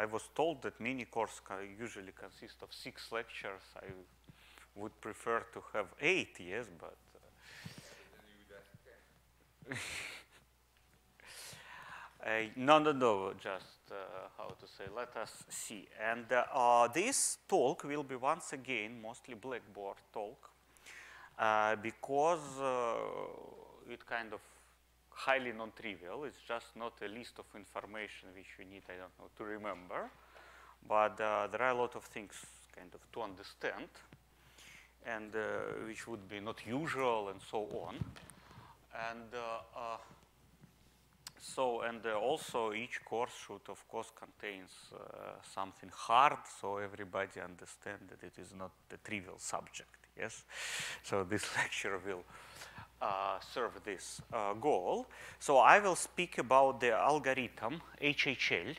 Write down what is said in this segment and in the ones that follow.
I was told that mini course usually consists of six lectures. I would prefer to have eight, yes, but. Uh, uh, no, no, no, just uh, how to say, let us see. And uh, uh, this talk will be once again mostly Blackboard talk uh, because it kind of highly non-trivial. It's just not a list of information which you need, I don't know, to remember. But uh, there are a lot of things kind of to understand and uh, which would be not usual and so on. And uh, uh so, and uh, also each course should, of course, contains uh, something hard, so everybody understand that it is not a trivial subject, yes? So this lecture will uh, serve this uh, goal. So I will speak about the algorithm HHL,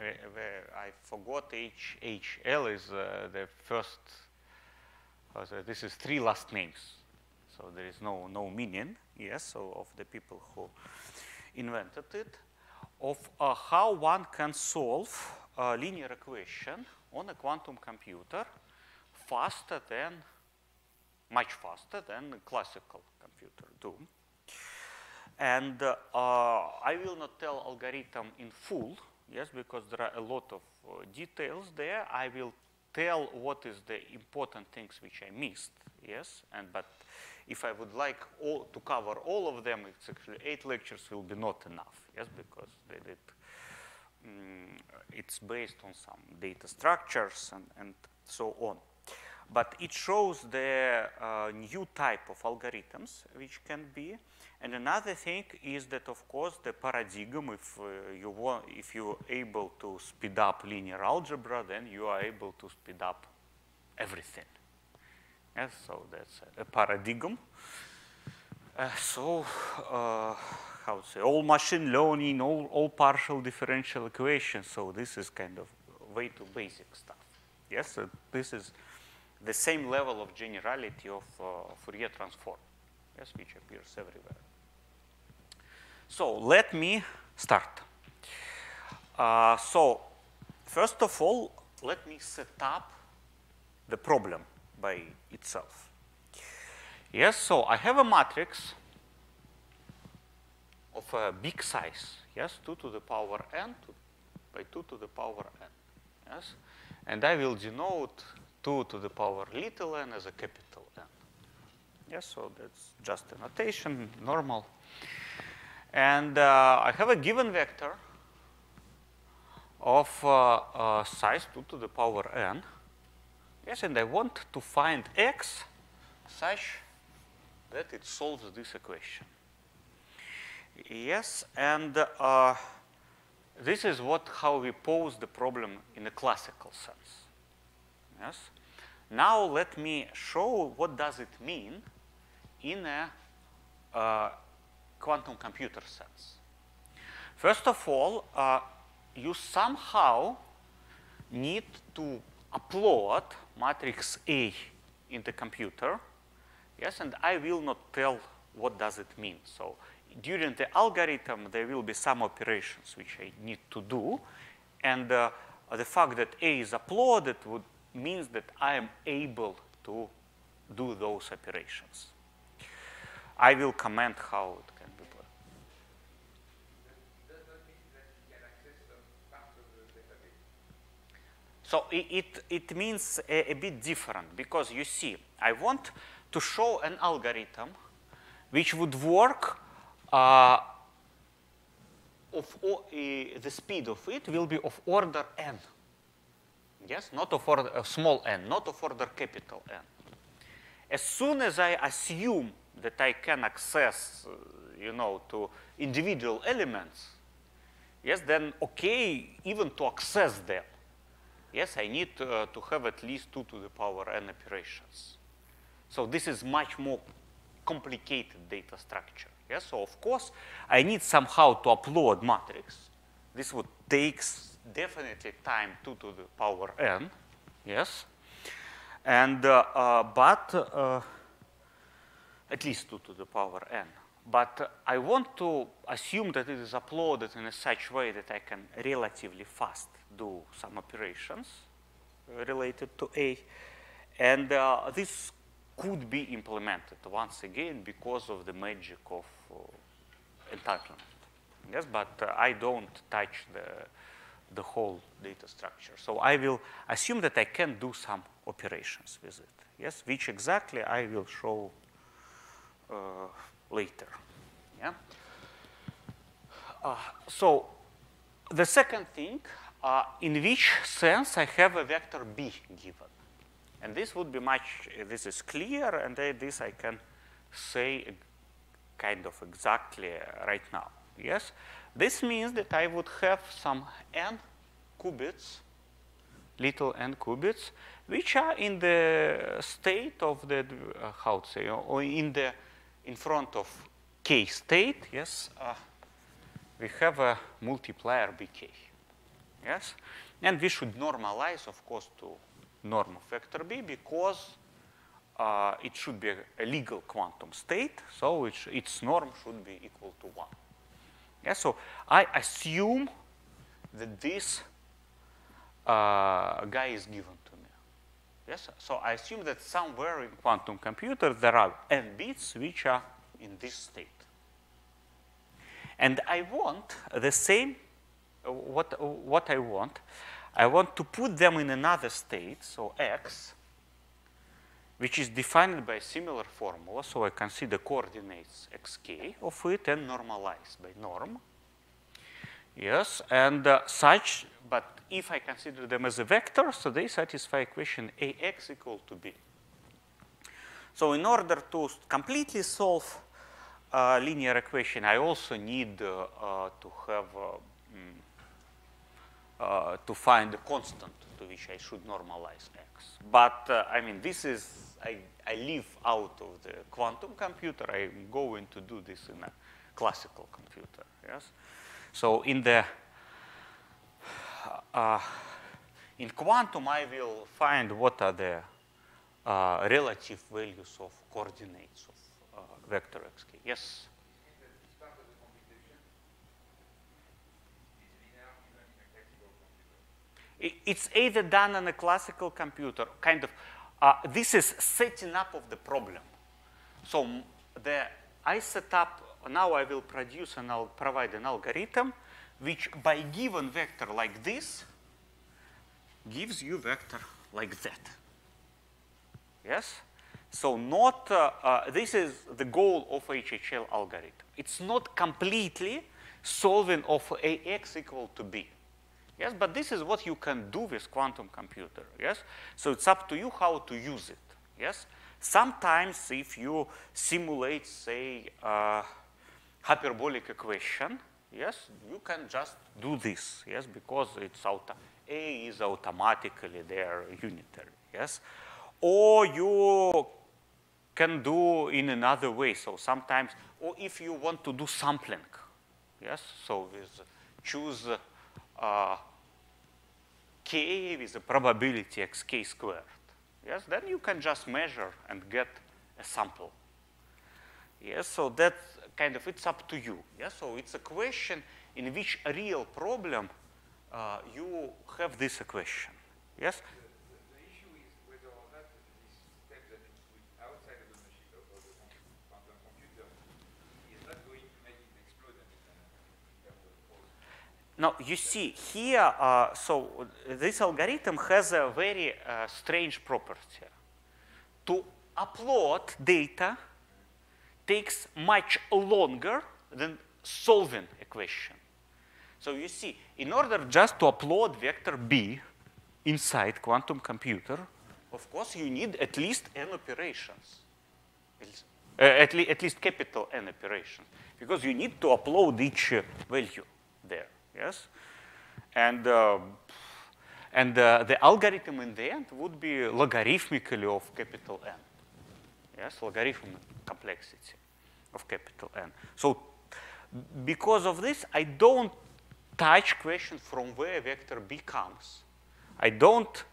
I forgot HHL is uh, the first, uh, this is three last names. So there is no, no meaning, yes, so of the people who invented it, of uh, how one can solve a linear equation on a quantum computer faster than, much faster than classical computer do. And uh, I will not tell algorithm in full, yes, because there are a lot of uh, details there. I will tell what is the important things which I missed, yes, and but if I would like all, to cover all of them, it's actually eight lectures will be not enough, yes, because it, mm, it's based on some data structures and, and so on. But it shows the uh, new type of algorithms which can be. And another thing is that, of course, the paradigm, if uh, you want, if you're able to speed up linear algebra, then you are able to speed up everything. Yes, so that's a paradigm. Uh, so, uh, how to say, all machine learning, all, all partial differential equations. So this is kind of way too basic stuff. Yes, this is the same level of generality of uh, Fourier transform, yes, which appears everywhere. So let me start. Uh, so first of all, let me set up the problem by itself. Yes, so I have a matrix of a big size, yes, 2 to the power n to, by 2 to the power n, yes, and I will denote 2 to the power little n as a capital N. Yes, so that's just a notation, normal. And uh, I have a given vector of uh, uh, size 2 to the power n. Yes, and I want to find x such that it solves this equation. Yes, and uh, this is what how we pose the problem in a classical sense. Yes. Now let me show what does it mean in a uh, quantum computer sense. First of all, uh, you somehow need to upload matrix A in the computer. Yes, and I will not tell what does it mean. So during the algorithm, there will be some operations which I need to do. And uh, the fact that A is uploaded would means that I am able to do those operations. I will comment how it can be put. So it, it, it means a, a, bit different because you see, I want to show an algorithm which would work uh, of uh, the speed of it will be of order n. Yes, not of order uh, small n, not of order capital N. As soon as I assume that I can access, uh, you know, to individual elements, yes, then okay, even to access them, yes, I need uh, to have at least 2 to the power n operations. So this is much more complicated data structure. Yes, so of course, I need somehow to upload matrix. This would take definitely time 2 to the power n, yes. And, uh, uh, but uh, at least 2 to the power n. But uh, I want to assume that it is uploaded in a such way that I can relatively fast do some operations related to A. And uh, this could be implemented once again because of the magic of uh, entanglement. Yes, but uh, I don't touch the, the whole data structure. So I will assume that I can do some operations with it. Yes, which exactly I will show uh, later. Yeah. Uh, so the second thing, uh, in which sense I have a vector b given. And this would be much, this is clear, and this I can say kind of exactly right now. Yes? This means that I would have some n qubits, little n qubits, which are in the state of the, uh, how to say, or in the, in front of k state, yes, uh, we have a multiplier bk, yes? And we should normalize, of course, to norm of vector b because uh, it should be a, legal quantum state, so it sh its norm should be equal to 1. Yeah, so I assume that this uh, guy is given to me. Yes, so I assume that somewhere in quantum computer there are n bits which are in this state. And I want the same, uh, what, uh, what I want, I want to put them in another state, so x, which is defined by a similar formula. So I the coordinates xk of it and normalize by norm. Yes, and uh, such, but if I consider them as a vector, so they satisfy equation ax equal to b. So in order to completely solve a linear equation, I also need uh, uh, to have uh, to find the constant to which I should normalize x. But uh, I mean, this is I, I live out of the quantum computer. I'm going to do this in a classical computer, yes? So in the, uh, in quantum, I will find what are the uh, relative values of coordinates of uh, vector xk. Yes? It's either done on a classical computer, kind of uh, this is setting up of the problem. So the, I set up, now I will produce and I'll provide an algorithm which by given vector like this gives you vector like that. Yes? So not, uh, uh, this is the goal of HHL algorithm. It's not completely solving of AX equal to B. Yes, but this is what you can do with quantum computer. Yes, so it's up to you how to use it. Yes, sometimes if you simulate, say, hyperbolic equation, yes, you can just do this. Yes, because it's auto a is automatically there unitary. Yes, or you can do in another way. So sometimes, or if you want to do sampling, yes, so with choose uh, k with a probability xk squared. Yes, then you can just measure and get a sample. Yes, so that kind of, it's up to you. Yes, so it's a question in which real problem uh, you have this equation. Yes, Now, you see here, uh, so this algorithm has a very uh, strange property. To upload data takes much longer than solving equation. So you see, in order just to upload vector B inside quantum computer, of course, you need at least n operations. Uh, at, le at, least capital N operations, because you need to upload each value yes? And, uh, and uh, the algorithm in the end would be logarithmically of capital N. Yes, logarithm complexity of capital N. So because of this, I don't touch question from where vector B comes. I don't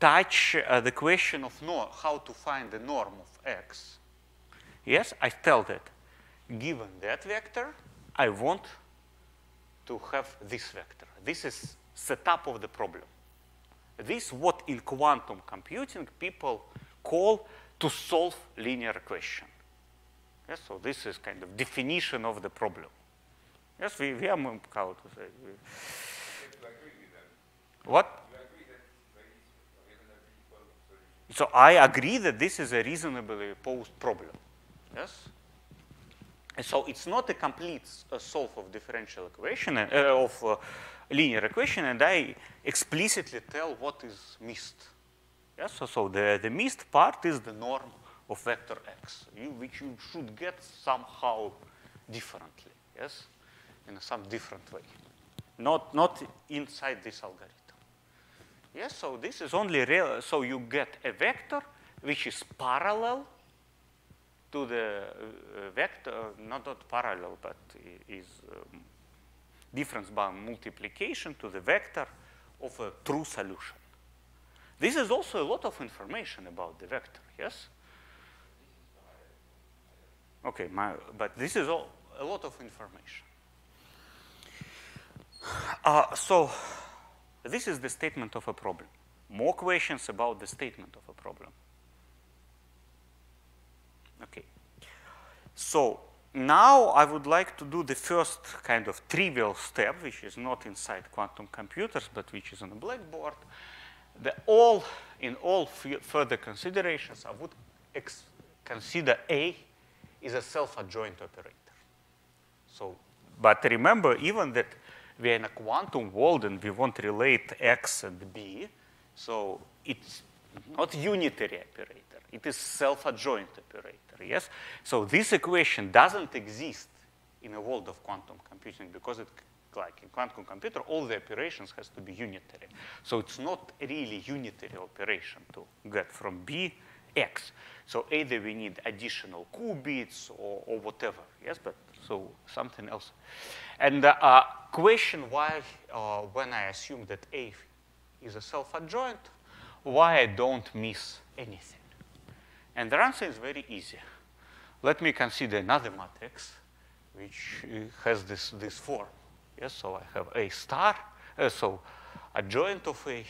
touch uh, the question of how to find the norm of x. Yes, I tell that given that vector, I want to have this vector. This is setup of the problem. This is what in quantum computing people call to solve linear equation. Yes, so this is kind of definition of the problem. Yes, we, we are, how to say. We, what? So I agree that this is a reasonably posed problem. Yes? And so it's not a complete uh, solve of differential equation, uh, of uh, linear equation, and I explicitly tell what is missed. Yes? So, so the, the missed part is the norm of vector x, you, which you should get somehow differently, yes? In some different way. Not, not inside this algorithm. Yes, so this is only real, so you get a vector which is parallel to the uh, vector, not, not parallel, but is um, difference by multiplication to the vector of a true solution. This is also a lot of information about the vector, yes? Okay, my, but this is all, a lot of information. Uh, so this is the statement of a problem. More questions about the statement of a problem. Okay. So now I would like to do the first kind of trivial step, which is not inside quantum computers, but which is on a blackboard. The all, in all further considerations, I would consider A is a self-adjoint operator. So, but remember even that we are in a quantum world and we want to relate X and B, so it's not unitary operator. It is self-adjoint operator, yes? So this equation doesn't exist in a world of quantum computing because it, like in quantum computer, all the operations has to be unitary. So it's not really unitary operation to get from B, X. So either we need additional qubits or, or whatever, yes, but so something else. And the uh, question why, uh, when I assume that A is a self-adjoint, why I don't miss anything? And the answer is very easy. Let me consider another matrix which has this, this form. Yes, so I have A star, uh, so adjoint of A,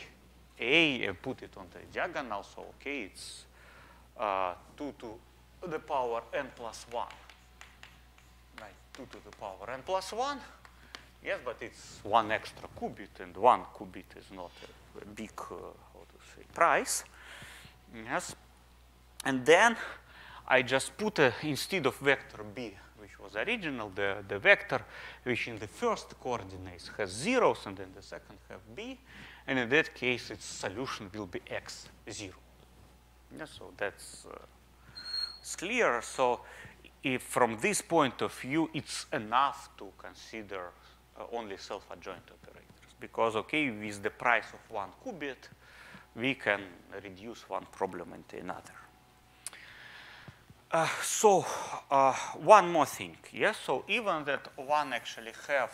A and put it on the diagonal, so okay, it's uh, 2 to the power n plus 1. Right, 2 to the power n plus 1. Yes, but it's one extra qubit, and one qubit is not a, a big, uh, how to say, price. Yes, and then I just put, a, instead of vector b, which was original, the, the vector, which in the first coordinates has zeros, and in the second have b, and in that case, its solution will be x, zero. Yeah, so that's uh, clear. So if from this point of view, it's enough to consider uh, only self-adjoint operators. Because, okay, with the price of one qubit, we can reduce one problem into another. Uh, so uh, one more thing, yes? So even that one actually have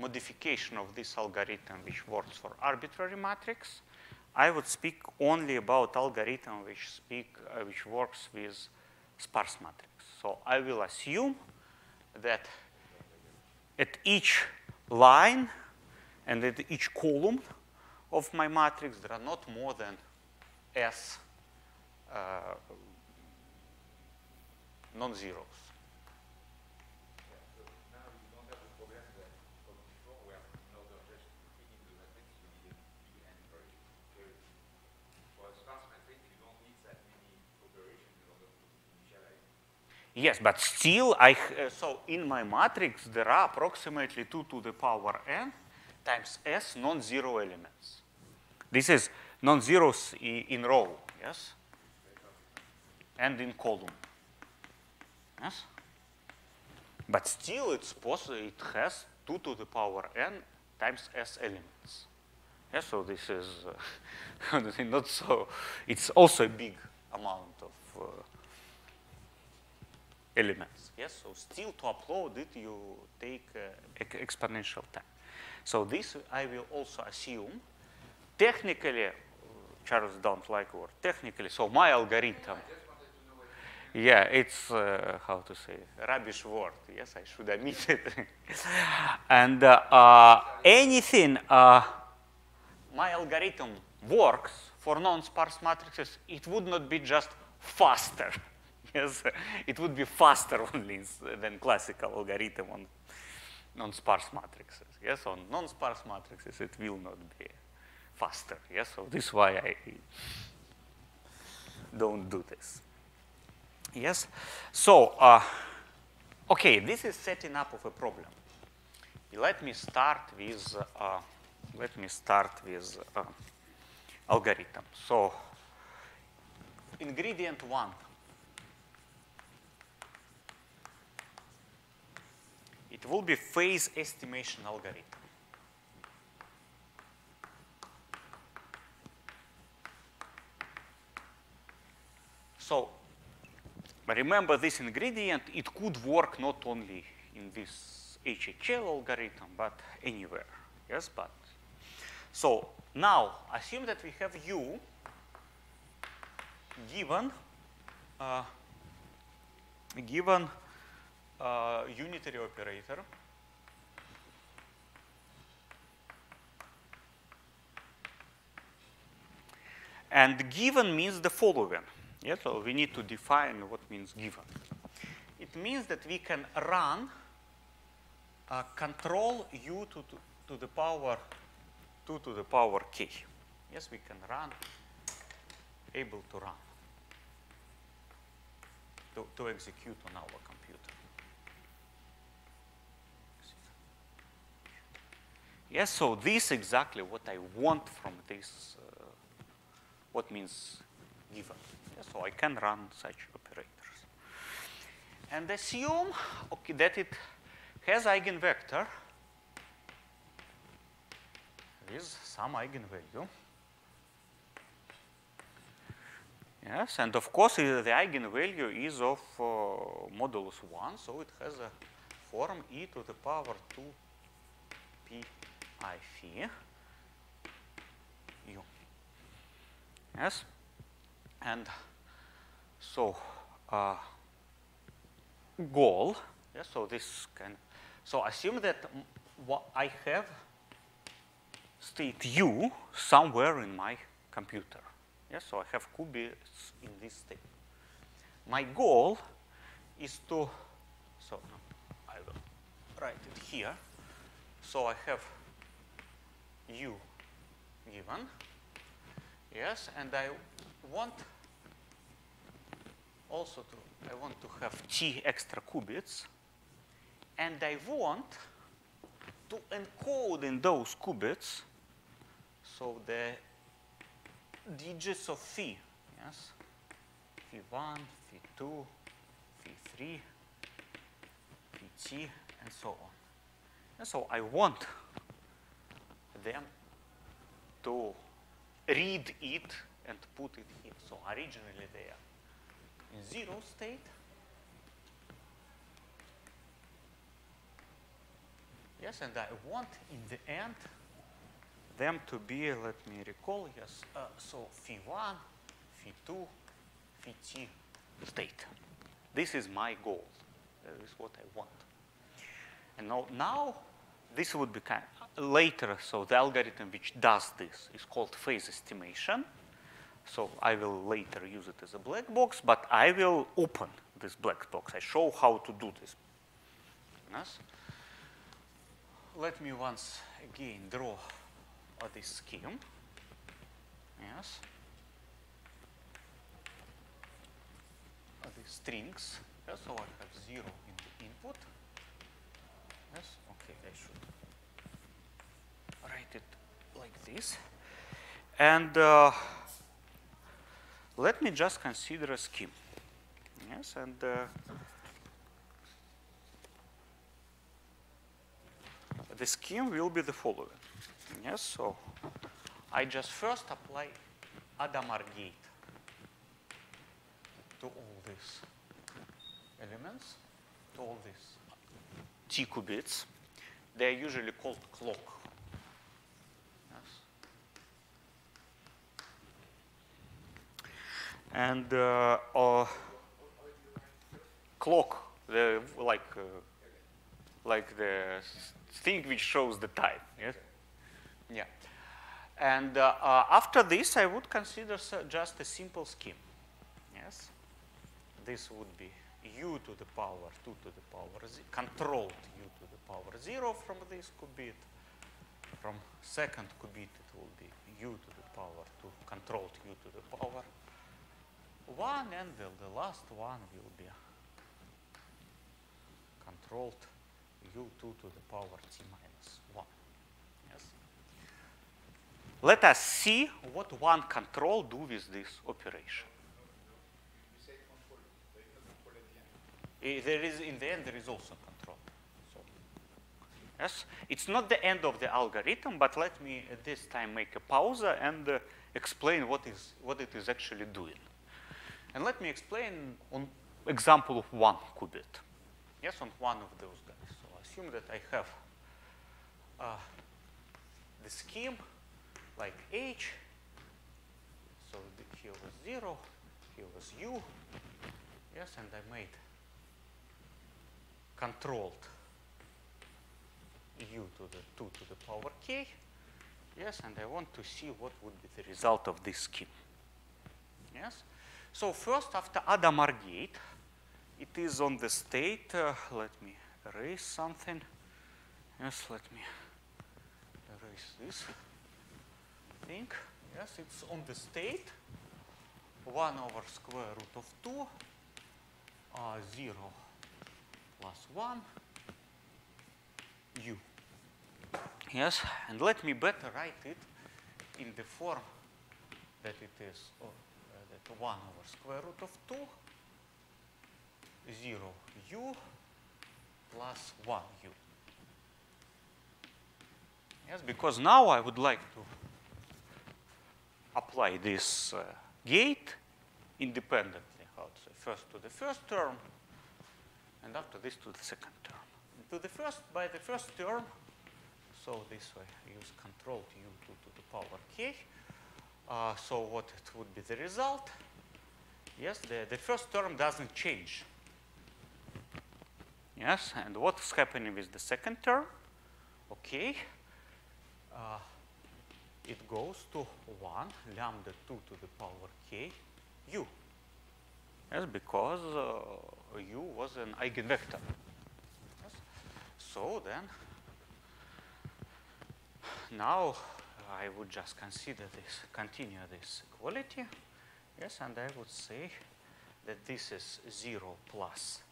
modification of this algorithm which works for arbitrary matrix, I would speak only about algorithm which speak, uh, which works with sparse matrix. So I will assume that at each line and at each column of my matrix, there are not more than S uh, non-zeros. Yes, but still, I, uh, so in my matrix, there are approximately 2 to the power n times s non-zero elements. This is non-zeros in row, yes? And in column. Yes? But still, it's possible, it has 2 to the power n times s elements. Yes, so this is uh, not so, it's also a big amount of uh, elements. Yes, so still to upload it, you take uh, exponential time. So this I will also assume. Technically, Charles don't like word technically, so my algorithm. Yeah, it's, uh, how to say, rubbish word. Yes, I should admit it. and uh, uh, anything, uh, my algorithm works for non-sparse matrices, it would not be just faster. yes, it would be faster only than classical algorithm on non-sparse matrices. Yes, on non-sparse matrices, it will not be faster. Yes, so this is why I don't do this. Yes, so, uh, okay, this is setting up of a problem. Let me start with, uh, let me start with uh, algorithm. So, ingredient one. It will be phase estimation algorithm. So remember this ingredient, it could work not only in this HHL algorithm, but anywhere. Yes, but so now assume that we have U given uh, given uh, unitary operator and given means the following yeah, so we need to define what means given. It means that we can run uh, control u to, to, to the power 2 to the power k. Yes, we can run, able to run, to, to execute on our computer. Yes, so this exactly what I want from this, uh, what means given so I can run such operators. And assume okay, that it has eigenvector with some eigenvalue. Yes, and of course the eigenvalue is of uh, modulus 1, so it has a form e to the power 2 p i phi u. Yes, and so uh, goal, yeah, so this can, so assume that what I have state u somewhere in my computer. Yeah, so I have qubits in this state. My goal is to, so I will write it here. So I have u given, yes, and I want also to, I want to have t extra qubits, and I want to encode in those qubits, so the digits of phi, yes, phi 1, phi 2, phi 3, phi t, and so on. And so I want them to read it and put it here. So originally they are in zero state. Yes, and I want in the end them to be, let me recall, yes, uh, so phi 1, phi 2, phi t state. This is my goal. This is what I want. And now, now this would be kind of later, so the algorithm which does this is called phase estimation. So I will later use it as a black box, but I will open this black box. I show how to do this. Yes. Let me once again draw this scheme. Yes. These strings. Yes, so I have zero in the input. Yes, okay, I should write it like this. And uh, let me just consider a scheme. Yes, and uh, the scheme will be the following. Yes, so I just first apply Hadamard gate to all these elements, to all these T qubits. They are usually called clock And uh, clock, the, like, uh, like the thing which shows the time. Yes. Yeah. And uh, uh, after this, I would consider just a simple scheme. Yes. This would be u to the power 2 to the power controlled u to the power 0 from this be. From second could be it, it will be u to the power 2 controlled u to the power 1 and the, the last one will be controlled u2 to the power t minus 1. Yes. Let us see what one control do with this operation. there is, in the end, there is also control. So, yes, it's not the end of the algorithm, but let me at this time make a pause and uh, explain what is what it is actually doing. And let me explain on example of one qubit. Yes, on one of those guys. So assume that I have uh, the scheme like H. So here was zero, here was U. Yes, and I made controlled u to the 2 to the power k. Yes, and I want to see what would be the result of this scheme. Yes. So first, after Hadamard gate, it is on the state. Uh, let me erase something. Yes, let me erase this thing. Yes, it's on the state 1 over square root of 2, uh, 0 plus 1 u. Yes, and let me better write it in the form that it is uh, 1 over square root of 2, 0 u plus 1 u. Yes, because now I would like to apply this uh, gate independently. How to say, first to the first term, and after this to the second term. To the first, by the first term, so this way, I use control u2 to the power k. Uh, so what would be the result? Yes, the, the first term doesn't change. Yes, and what's happening with the second term? Okay, uh, it goes to 1 lambda 2 to the power k u. Yes, because uh, u was an eigenvector. Yes. So then, now I would just consider this, continue this equality. Yes, and I would say that this is 0 plus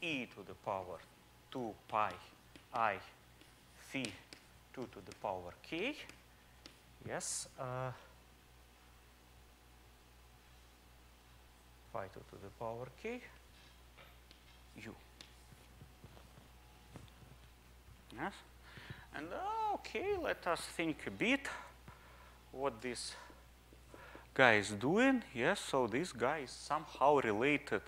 e to the power 2 pi i phi 2 to the power k. Yes. Uh, phi 2 to the power k u. Yes. And uh, okay, let us think a bit what this guy is doing. Yes, so this guy is somehow related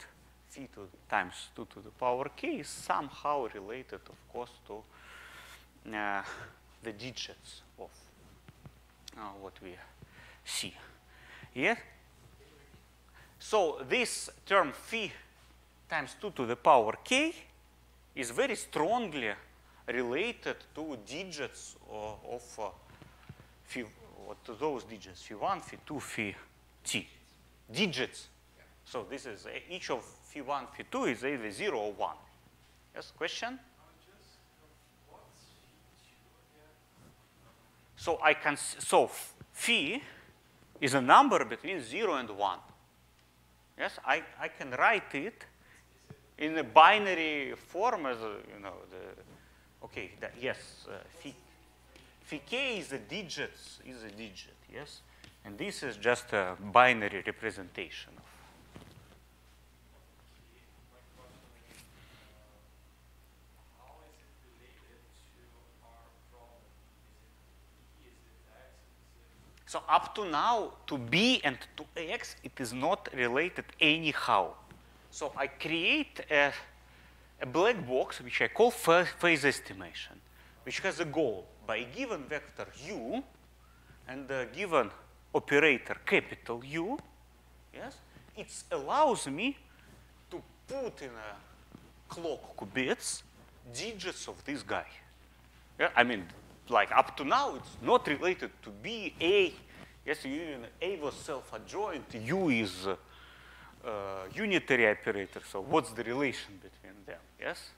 phi to times 2 to the power k is somehow related, of course, to uh, the digits of uh, what we see. Yeah, so this term phi times 2 to the power k is very strongly related to digits of, of uh, phi, what those digits, phi 1, phi 2, phi t. Digits. So this is uh, each of phi 1, phi 2 is either 0 or 1. Yes, question? So I can, so phi is a number between 0 and 1. Yes, I, I can write it in a binary form as a, you know, the, okay, that, yes, uh, phi, phi k is a digit, is a digit, yes? And this is just a binary representation of So up to now, to B and to X, it is not related anyhow. So I create a, a black box, which I call phase estimation, which has a goal by a given vector u and a given operator capital U, yes, it allows me to put in a clock qubits digits of this guy. Yeah, I mean, like up to now, it's not related to B, A. Yes, union A was self-adjoint, U is uh, uh, unitary operator. So what's the relation between? Yes,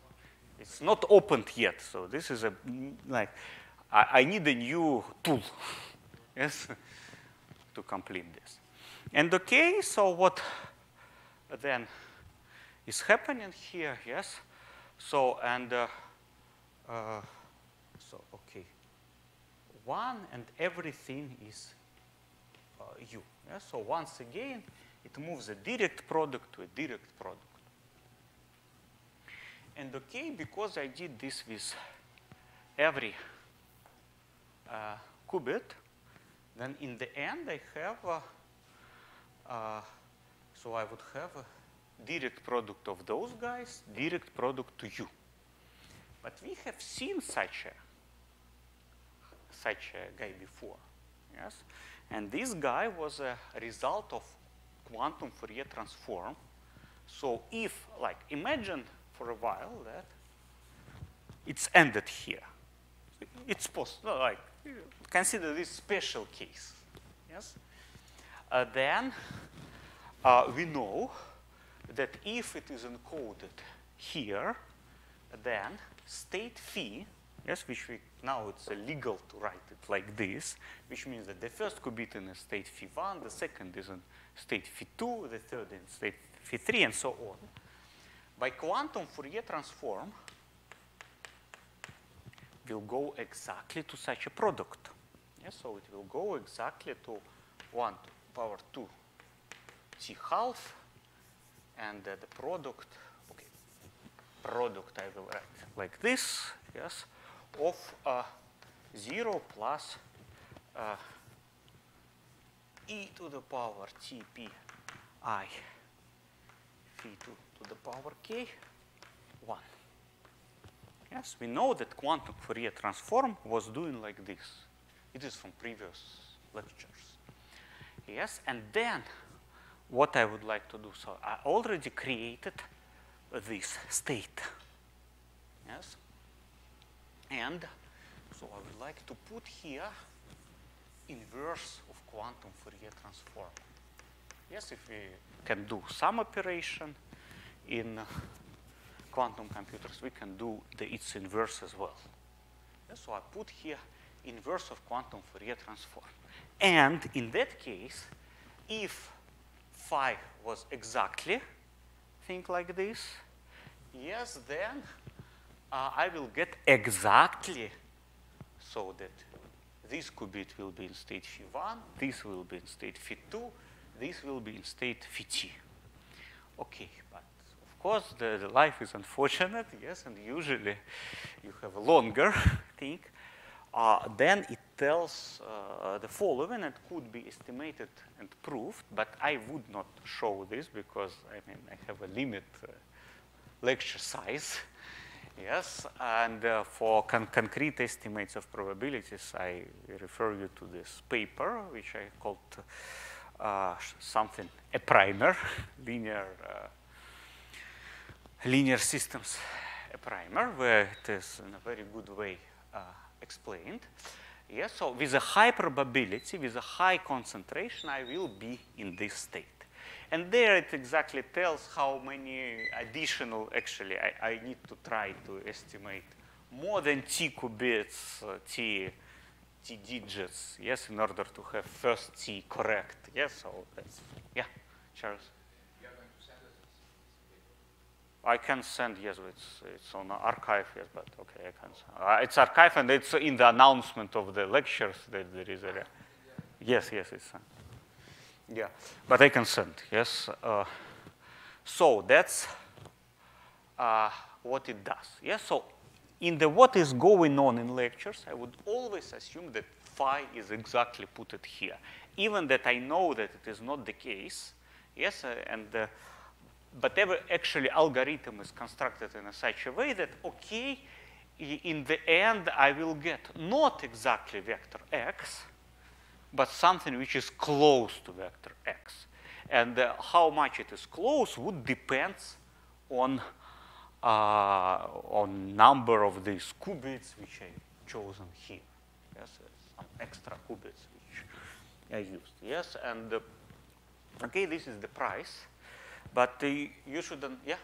it's not opened yet. So this is a like I, I need a new tool. yes, to complete this. And okay, so what then is happening here? Yes. So and uh, uh, so okay, one and everything is uh, u. So once again, it moves a direct product to a direct product. And okay, because I did this with every uh, qubit, then in the end I have, uh, uh, so I would have a direct product of those guys, direct product to you. But we have seen such a, such a guy before, yes? And this guy was a result of quantum Fourier transform. So if, like, imagine for a while that it's ended here. It's possible, like, consider this special case, yes? Uh, then uh, we know that if it is encoded here, then state phi, yes, which we now it's illegal to write it like this, which means that the first qubit in a state phi 1, the second is in state phi 2, the third in state phi 3, and so on. By quantum Fourier transform, will go exactly to such a product. Yes, so it will go exactly to 1 to power 2 t half and uh, the product, okay, product I will write like this, yes, of uh, 0 plus uh, e to the power tp i phi 2 to the power k 1. Yes, we know that quantum Fourier transform was doing like this. It is from previous lectures. Yes, and then what I would like to do, so I already created this state. Yes, and so I would like to put here inverse of quantum Fourier transform. Yes, if we can do some operation in quantum computers, we can do the, its inverse as well. So I put here inverse of quantum Fourier transform. And in that case, if phi was exactly, think like this, yes, then uh, I will get exactly so that this qubit will be in state phi 1, this will be in state phi 2, this will be in state phi t. Okay, but course the, the life is unfortunate, yes, and usually you have a longer thing. Uh, then it tells uh, the following and could be estimated and proved, but I would not show this because I mean I have a limit uh, lecture size. Yes, and uh, for con concrete estimates of probabilities, I refer you to this paper, which I called uh, something a primer, linear uh, linear systems a primer, where it is in a very good way uh, explained. Yes, so with a high probability, with a high concentration, I will be in this state. And there it exactly tells how many additional, actually, I, I need to try to estimate more than t qubits, uh, t, t digits, yes, in order to have first t correct. Yes, so that's, yeah, Charles. I can send, yes, it's, it's on arXiv, yes, but okay, I can send. Uh, it's arXiv and it's in the announcement of the lectures that there is a, yeah. yes, yes, it's, uh, yeah, but I can send, yes. Uh, so that's uh, what it does, yes. So in the what is going on in lectures, I would always assume that phi is exactly put it here, even that I know that it is not the case, yes, uh, and but every actually algorithm is constructed in a such a way that, okay, in the end, I will get not exactly vector x, but something which is close to vector x. And uh, how much it is close would depend on uh, on number of these qubits which I chosen here. Yes, some extra qubits which I used. Yes, and uh, okay, this is the price, but you shouldn't. Yeah.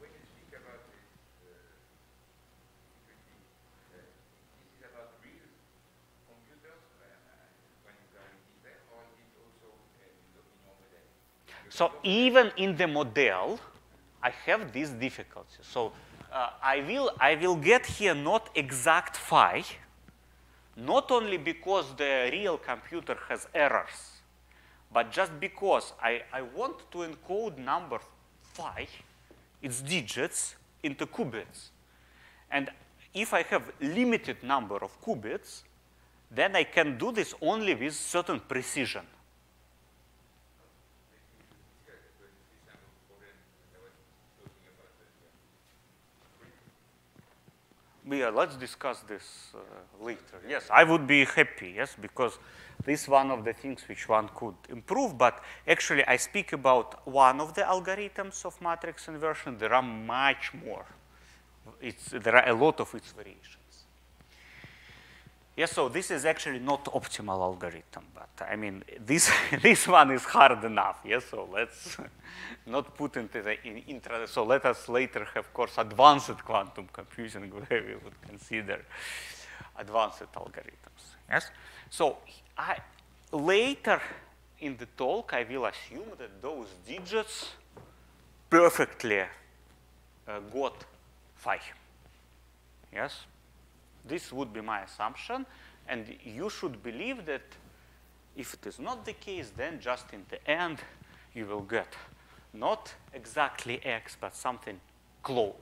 When you speak about this, security, this is about real computers uh, uh, when you guarantee them, or is it also uh, in your model? So even in the model, I have these difficulties. So uh, I, will, I will get here not exact phi, not only because the real computer has errors, but just because I, I want to encode number phi, its digits, into qubits. And if I have limited number of qubits, then I can do this only with certain precision. Yeah, let's discuss this uh, later. Yes, I would be happy, yes, because this is one of the things which one could improve, but actually I speak about one of the algorithms of matrix inversion. There are much more. It's, there are a lot of its variations. Yes, so this is actually not optimal algorithm, but I mean, this, this one is hard enough, yes, so let's not put into the in, so let us later have, of course, advanced quantum computing where we would consider advanced algorithms, yes? So I, later in the talk, I will assume that those digits perfectly uh, got phi, yes? This would be my assumption, and you should believe that if it is not the case, then just in the end, you will get not exactly x, but something clo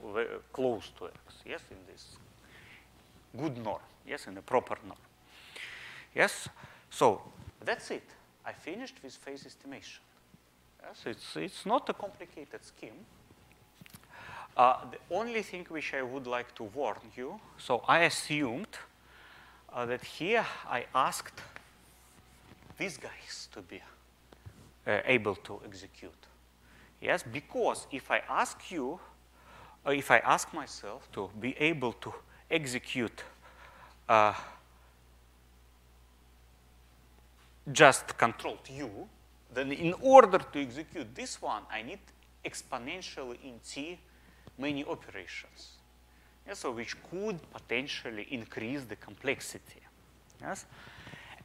close to x, yes, in this good norm, yes, in a proper norm. Yes, so that's it. I finished with phase estimation. Yes, it's, it's not a complicated scheme. Uh, the only thing which I would like to warn you, so I assumed uh, that here I asked these guys to be uh, able to execute. Yes, because if I ask you, or if I ask myself to be able to execute uh, just controlled u, then in order to execute this one, I need exponentially in t many operations. So which could potentially increase the complexity. Yes?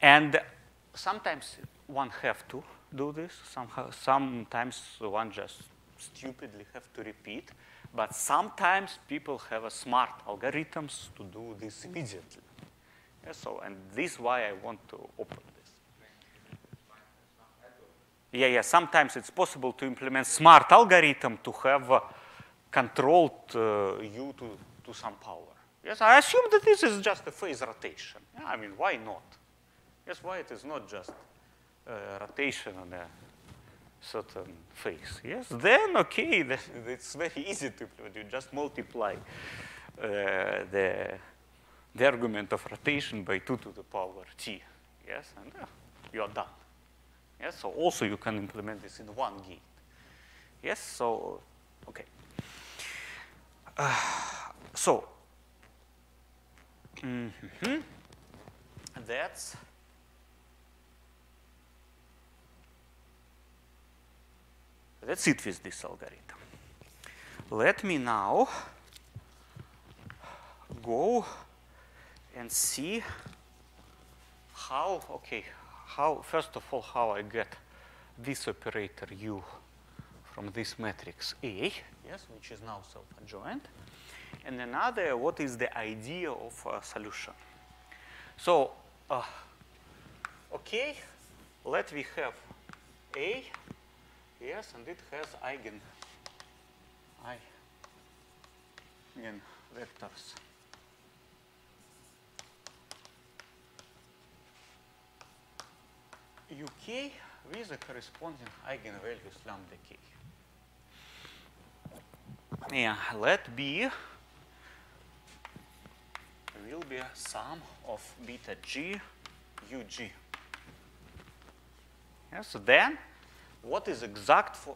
And sometimes one have to do this. Somehow, sometimes one just stupidly have to repeat. But sometimes people have a smart algorithms to do this immediately. So, and this is why I want to open this. Yeah, yeah, sometimes it's possible to implement smart algorithm to have uh, controlled uh, u to, to some power. Yes, I assume that this is just a phase rotation. Yeah, I mean, why not? Yes, why it is not just uh, rotation on a certain phase? Yes, then okay, then it's very easy to implement. You just multiply uh, the, the argument of rotation by 2 to the power t. Yes, and uh, you are done. Yes, so also you can implement this in one gate. Yes, so, okay. Uh, so, mm -hmm. that's that's it with this algorithm. Let me now go and see how, okay, how, first of all, how I get this operator u from this matrix A, yes, which is now self-adjoint. And another, what is the idea of a solution? So, uh, okay, let we have A, yes, and it has eigen, eigen vectors. uk with the corresponding eigenvalues lambda k. Yeah, let B will be a sum of beta g ug. Yeah, so then what is exact for,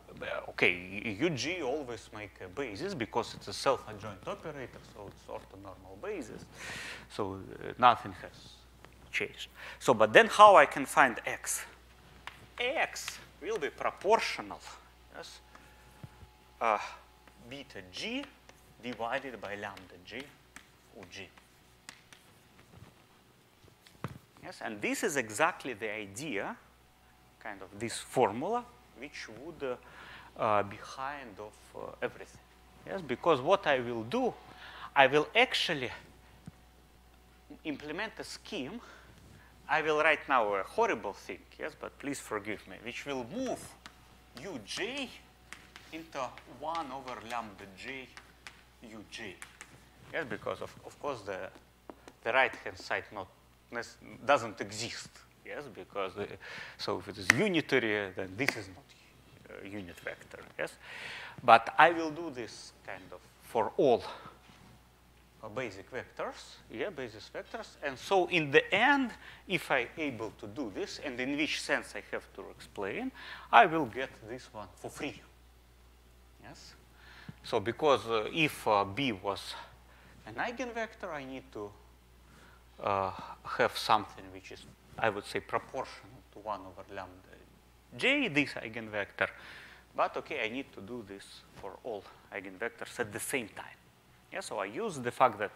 okay, UG always make a basis because it's a self-adjoint operator, so it's orthonormal basis. So uh, nothing has changed. So, but then how I can find x? x will be proportional, yes, uh, beta g divided by lambda g UG. Yes, and this is exactly the idea, kind of this formula, which would uh, uh, behind of uh, everything. Yes, because what I will do, I will actually implement a scheme. I will write now a horrible thing, yes, but please forgive me, which will move uj into 1 over lambda j uj. Yes, because of, of course the, the right-hand side not doesn't exist. Yes, because the, so if it is unitary, then this is not a unit vector. Yes, but I will do this kind of for all uh, basic vectors, yeah, basis vectors. And so in the end, if I'm able to do this, and in which sense I have to explain, I will get this one for free. Yes. So because uh, if uh, B was an eigenvector, I need to uh, have something which is, I would say, proportional to 1 over lambda j, this eigenvector. But OK, I need to do this for all eigenvectors at the same time. Yeah, so I use the fact that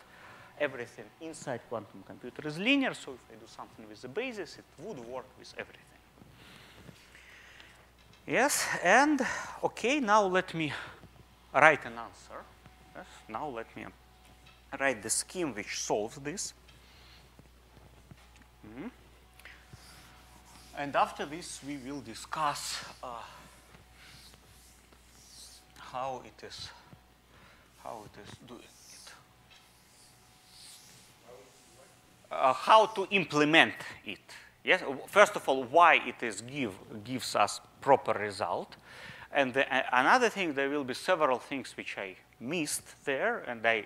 everything inside quantum computer is linear, so if I do something with the basis, it would work with everything. Yes, and OK, now let me write an answer. Yes, now let me write the scheme which solves this. Mm -hmm. And after this, we will discuss uh, how it is, how it is doing it. Uh, how to implement it. Yes. First of all, why it is give gives us proper result, and the, another thing, there will be several things which I missed there, and I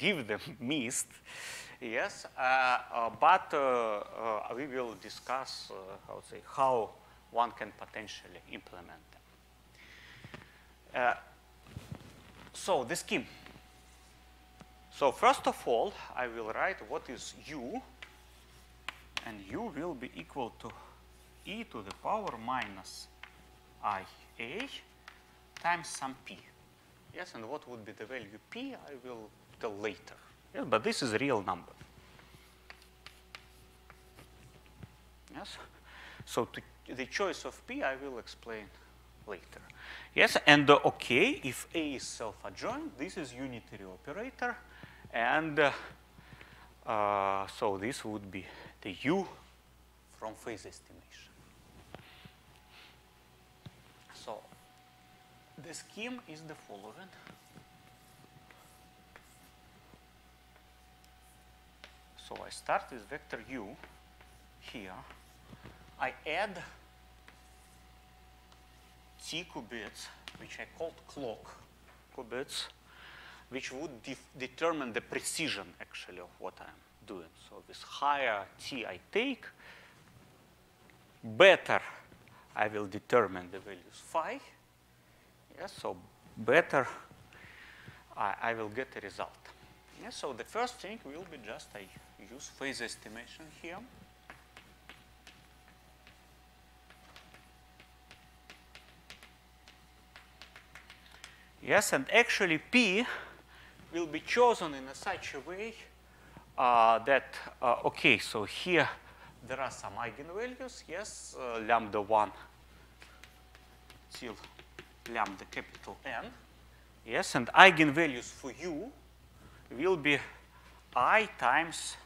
leave them missed. Yes, uh, uh, but uh, we will discuss, how say, how one can potentially implement them. so the scheme. So first of all, I will write what is u, and u will be equal to e to the power minus i a times some p. Yes, and what would be the value p, I will tell later. Yes, but this is a real number. Yes? So to, the choice of P I will explain later. Yes, and uh, okay, if A is self-adjoint, this is unitary operator, and uh, uh, so this would be the U from phase estimation. So the scheme is the following. So I start with vector u here. I add t qubits, which I called clock qubits, which would de determine the precision, actually, of what I'm doing. So this higher t I take, better I will determine the values phi. Yes, so better I, I will get a result. Yes, so the first thing will be just I use phase estimation here. Yes, and actually P will be chosen in a such a way uh, that, uh, okay, so here there are some eigenvalues, yes, uh, lambda 1 till lambda capital N, yes, and eigenvalues for U will be I times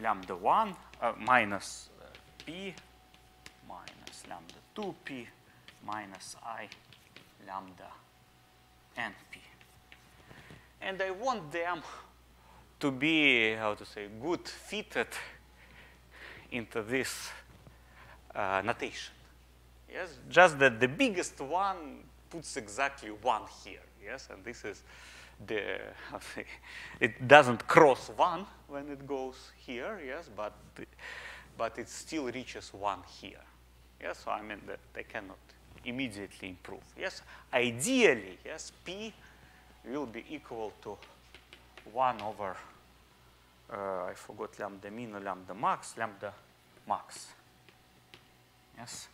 lambda 1 uh, minus uh, p minus lambda 2p minus i lambda np. And I want them to be, how to say, good fitted into this uh, notation. Yes, just that the biggest one puts exactly one here. Yes, and this is the, it doesn't cross one when it goes here, yes, but, but it still reaches one here. Yes, so I mean that they cannot immediately improve. Yes, ideally, yes, P will be equal to 1 over, uh, I forgot lambda min or lambda max, lambda max. Yes.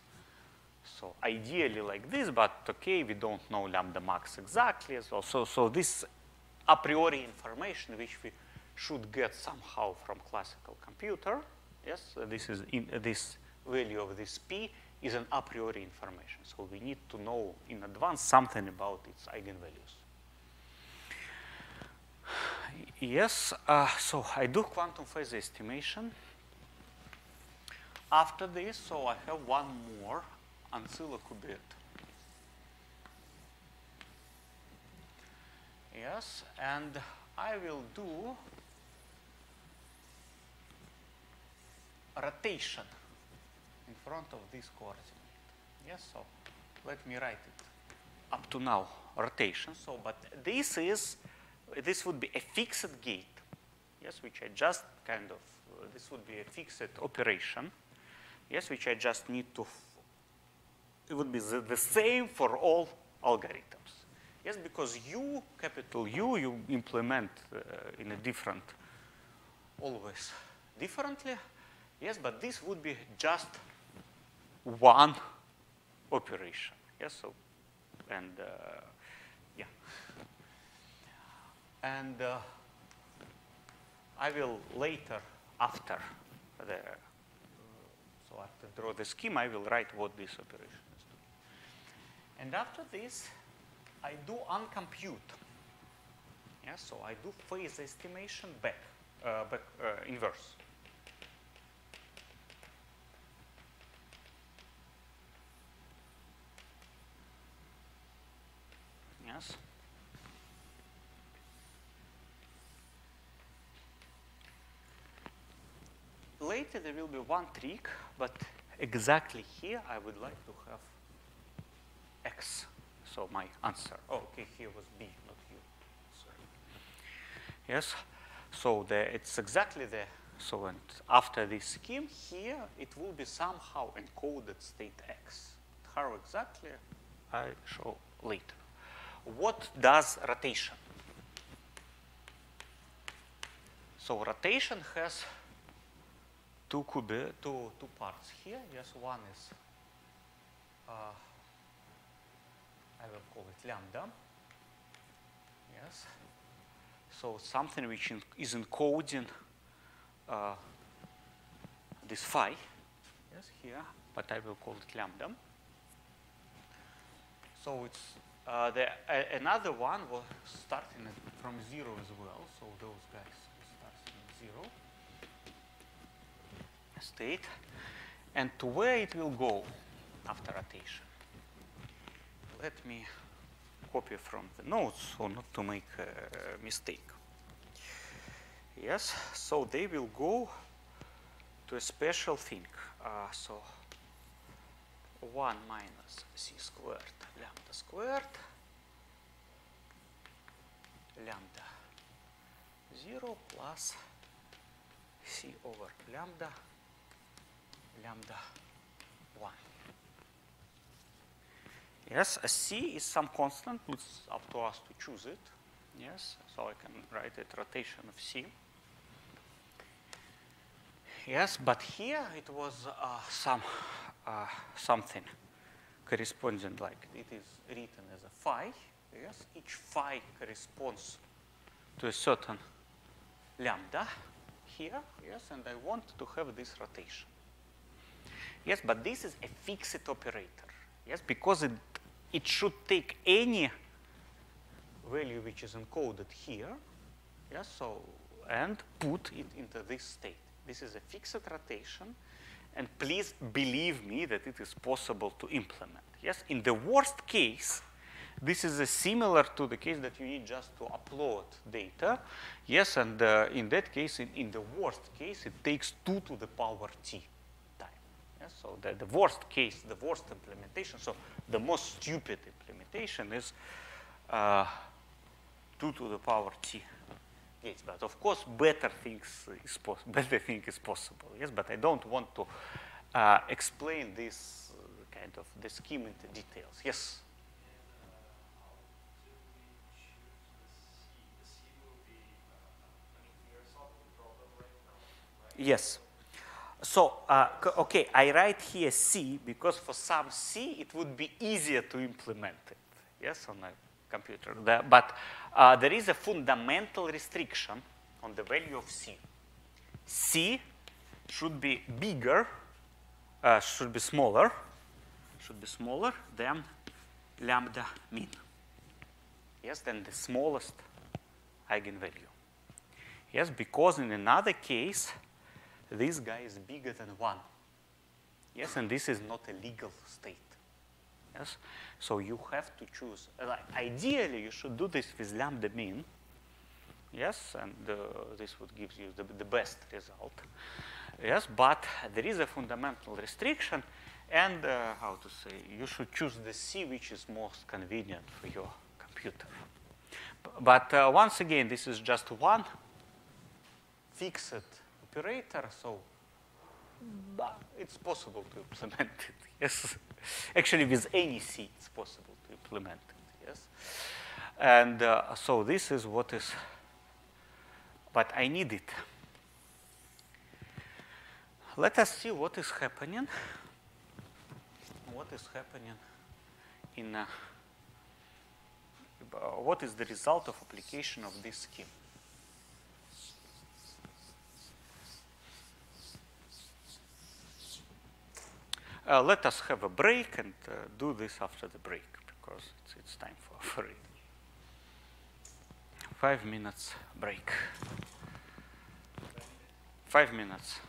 So ideally like this, but okay, we don't know lambda max exactly. So, so, so this a priori information which we should get somehow from classical computer, yes, this is in, uh, this value of this p is an a priori information. So we need to know in advance something about its eigenvalues. Yes, uh, so I do quantum phase estimation. After this, so I have one more ancilla qubit. Yes, and I will do rotation in front of this coordinate. Yes, so let me write it up to now, rotation. So, but this is, this would be a fixed gate, yes, which I just kind of, uh, this would be a fixed operation, yes, which I just need to, it would be the, the same for all algorithms. Yes, because U, capital U, you implement uh, in a different, always differently. Yes, but this would be just one operation. Yes, so, and uh, yeah. And uh, I will later, after the, uh, so after draw the scheme, I will write what this operation. And after this, I do uncompute. Yeah, so I do phase estimation back, uh, back uh, inverse. Yes. Later there will be one trick, but exactly here I would like to have x. So my answer. Oh, okay, here was b, not u. Sorry. Yes. So the, it's exactly the so and after this scheme here it will be somehow encoded state x. How exactly I show later. What does rotation? So rotation has two two, two parts here. Yes, one is, uh, I will call it lambda. Yes. So something which is encoding uh, this phi. Yes, here, but I will call it lambda. So it's uh, the, uh, another one was starting from zero as well. So those guys start from zero state. And to where it will go after rotation. Let me copy from the notes so not to make a mistake. Yes, so they will go to a special thing. Uh, so 1 minus c squared lambda squared lambda 0 plus c over lambda lambda 1. Yes, a c is some constant. It's up to us to choose it. Yes, so I can write it rotation of c. Yes, but here it was uh, some uh, something corresponding like it is written as a phi. Yes, each phi corresponds to a certain lambda here. Yes, and I want to have this rotation. Yes, but this is a fixed operator. Yes, because it it should take any value which is encoded here. Yes, so and put it into this state. This is a fixed rotation, and please believe me that it is possible to implement. Yes, in the worst case, this is a similar to the case that you need just to upload data. Yes, and uh, in that case, in, in, the worst case, it takes 2 to the power t so the, the worst case, the worst implementation, so the most stupid implementation is uh, 2 to the power t gates. But of course, better things is better thing is possible. Yes, but I don't want to uh, explain this kind of the scheme into details. Yes? Yes. So, uh, okay, I write here C because for some C it would be easier to implement it, yes, on a computer. The, but uh, there is a fundamental restriction on the value of C. C should be bigger, uh, should be smaller, should be smaller than lambda mean. Yes, than the smallest eigenvalue. Yes, because in another case, this guy is bigger than 1. Yes, and this is not a legal state. Yes, so you have to choose. Like, ideally, you should do this with lambda mean. Yes, and uh, this would give you the, the best result. Yes, but there is a fundamental restriction, and uh, how to say, you should choose the C which is most convenient for your computer. But uh, once again, this is just one fixed operator, so it's possible to implement it, yes. Actually, with any C, it's possible to implement it, yes. And uh, so this is what is, but I need it. Let us see what is happening. What is happening in, uh, what is the result of application of this scheme? Uh, let us have a break and uh, do this after the break because it's, it's time for, it. Five minutes break. Five minutes.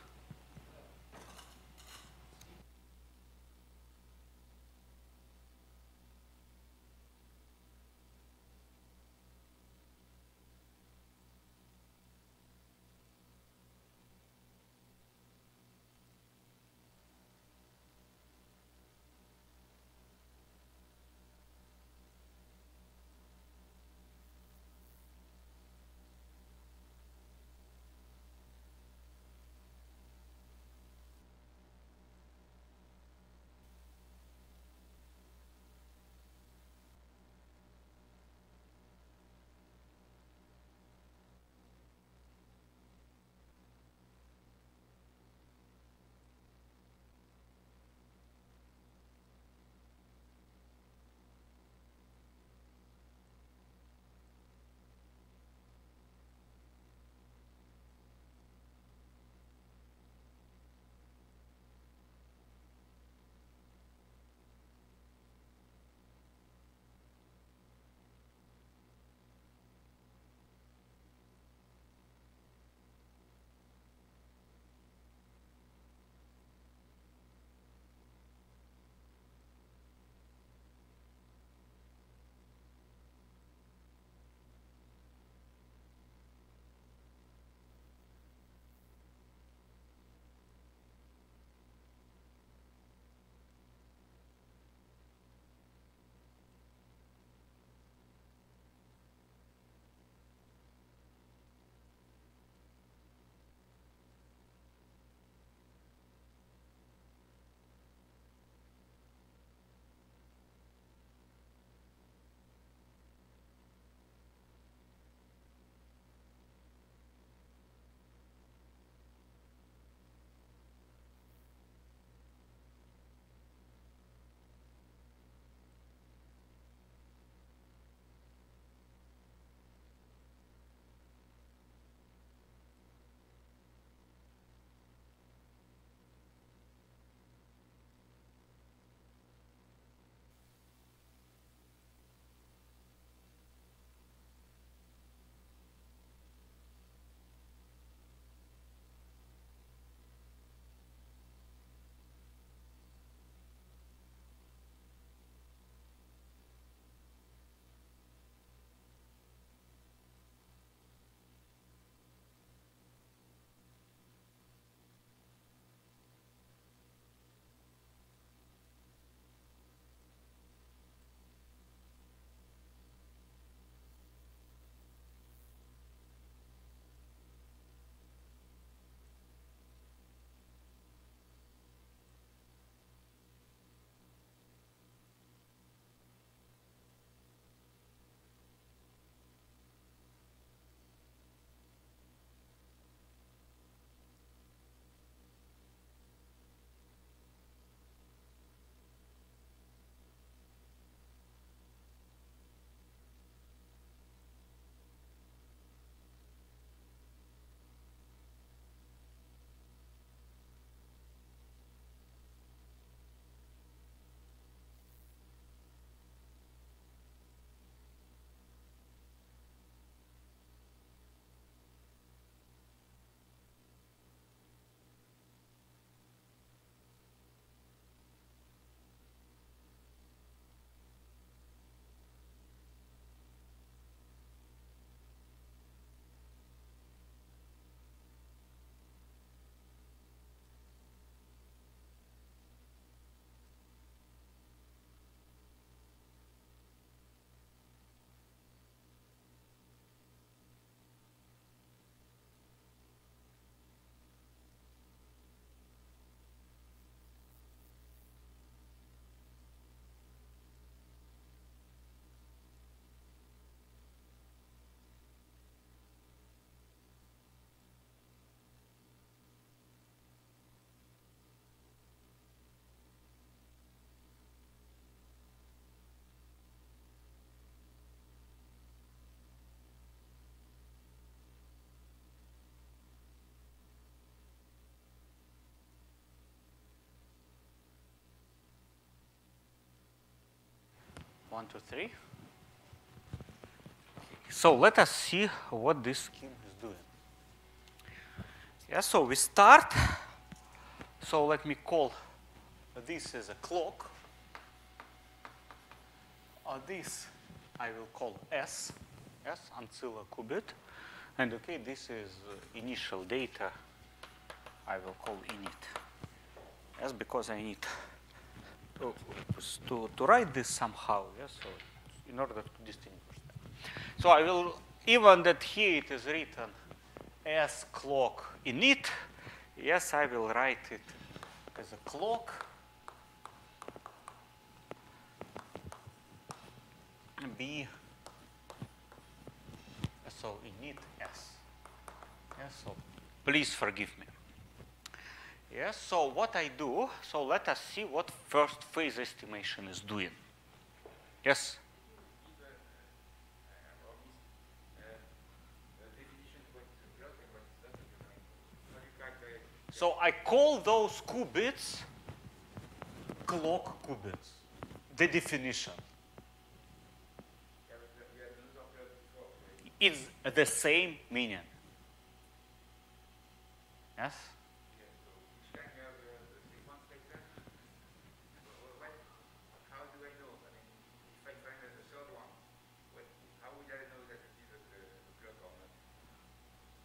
One, two, three. So let us see what this scheme is doing. Yeah, so we start. So let me call this as a clock. Uh, this I will call S, S ancilla qubit. And okay, this is uh, initial data. I will call init. Yes, because I need to, to, write this somehow, yes, so in order to distinguish them. So I will, even that here it is written as clock init, yes, I will write it as a clock B so init S. Yes, so please forgive me. Yes, so what I do, so let us see what first phase estimation is doing. Yes? So I call those qubits clock qubits, the definition. It's the same meaning. Yes? How do I know? I mean, if I find a third one, what, how would I know that it is a, a clock or not?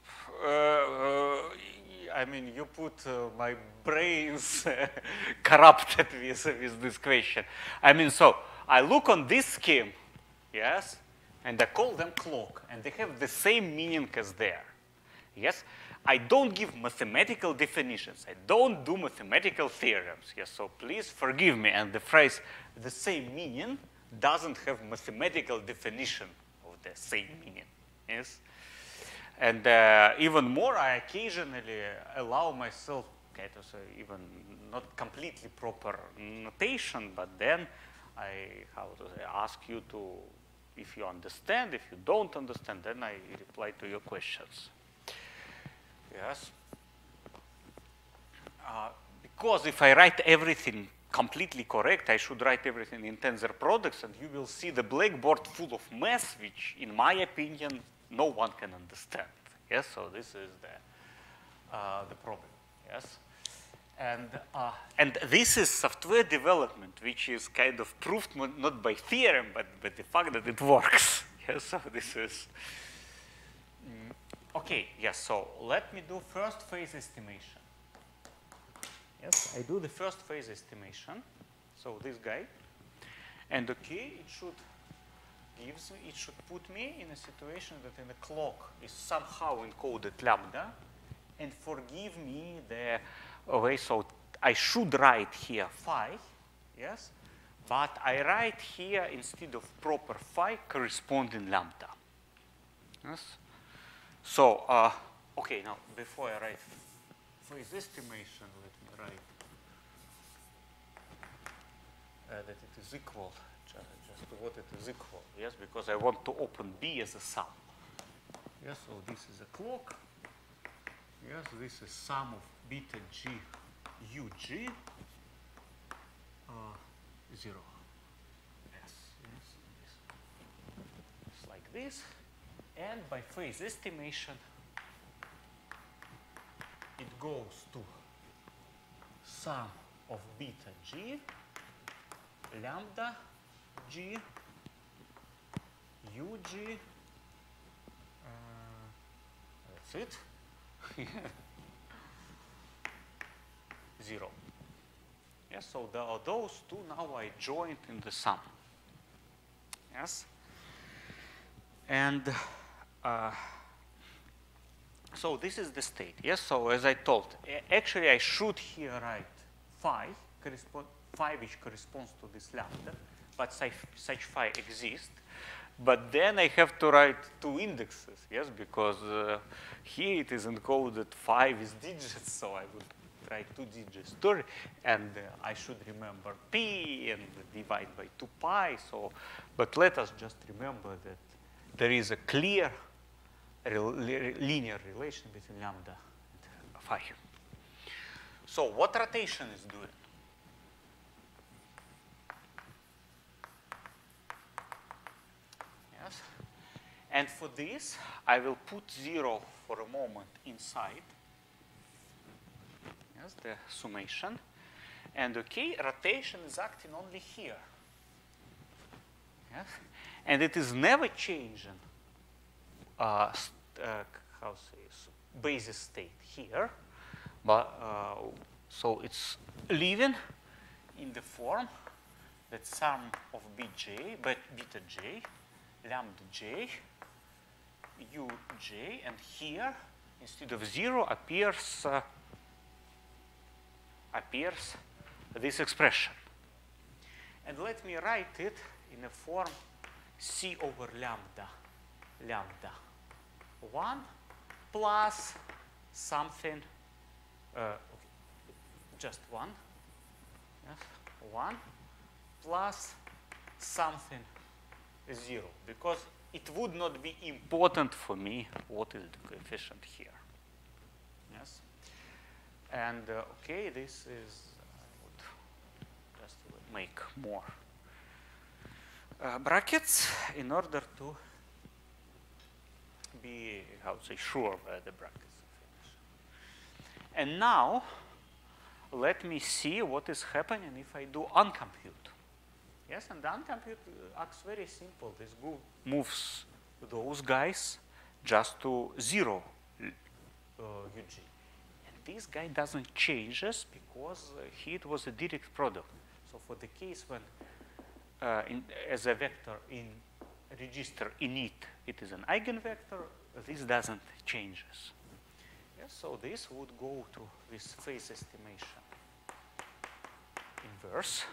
Uh, uh, I mean, you put uh, my brains corrupted with, with this question. I mean, so I look on this scheme, yes, and I call them clock, and they have the same meaning as there. Yes, I don't give mathematical definitions. I don't do mathematical theorems. Yes, so please forgive me. And the phrase "the same meaning" doesn't have mathematical definition of the same meaning. Yes. And uh, even more, I occasionally allow myself okay, to say even not completely proper notation, but then I how to say, ask you to, if you understand, if you don't understand, then I reply to your questions. Yes. Uh, because if I write everything completely correct, I should write everything in tensor products, and you will see the blackboard full of mess, which, in my opinion, no one can understand. Yes, so this is the, uh, the problem. Yes, and uh, and this is software development, which is kind of proved not by theorem, but by the fact that it works. Yes, so this is. Mm, okay, yes. So let me do first phase estimation. Yes, I do the first phase estimation. So this guy, and okay, it should gives me, it should put me in a situation that in the clock is somehow encoded lambda and forgive me the way. So I should write here phi, yes, but I write here instead of proper phi corresponding lambda. Yes. So, uh, okay, now before I write phase estimation, let me write uh, that it is equal to what it is equal, yes, because I want to open B as a sum. Yes, so this is a clock. Yes, this is sum of beta G UG uh, zero. Yes, yes. It's like this. And by phase estimation, it goes to sum of beta G lambda G, UG, uh, that's it. Zero. Yes, so the, those two now I joined in the sum. Yes. And uh, so this is the state. Yes, so as I told, actually I should here write phi, correspond, phi which corresponds to this lambda but such, such phi exists. But then I have to write two indexes, yes, because uh, here it is encoded five is digits, so I would write two digits to, and uh, I should remember p and divide by 2 pi. So, but let us just remember that there is a clear linear relation between lambda and phi. So what rotation is doing? And for this, I will put 0 for a moment inside. Yes, the summation. And okay, rotation is acting only here. Yes? And it is never changing uh, uh, how basis state here. But uh, so it's living in the form that sum of bj, but beta j, lambda j, uj, and here instead of zero appears uh, appears this expression. And let me write it in a form c over lambda, lambda. 1 plus something, uh, okay, just 1, yes, 1 plus something 0, because it would not be important for me what is the coefficient here. Yes. And uh, okay, this is, I would just make more uh, brackets in order to be, how to say, sure where the brackets finish. And now, let me see what is happening if I do uncompute. Yes, and the uncompute uh, acts very simple. This moves those guys just to zero uh, UG. And this guy doesn't change us because uh, here it was a direct product. So for the case when uh, in, as a vector in register init, it is an eigenvector, this doesn't change us. Yes, so this would go to this phase estimation inverse.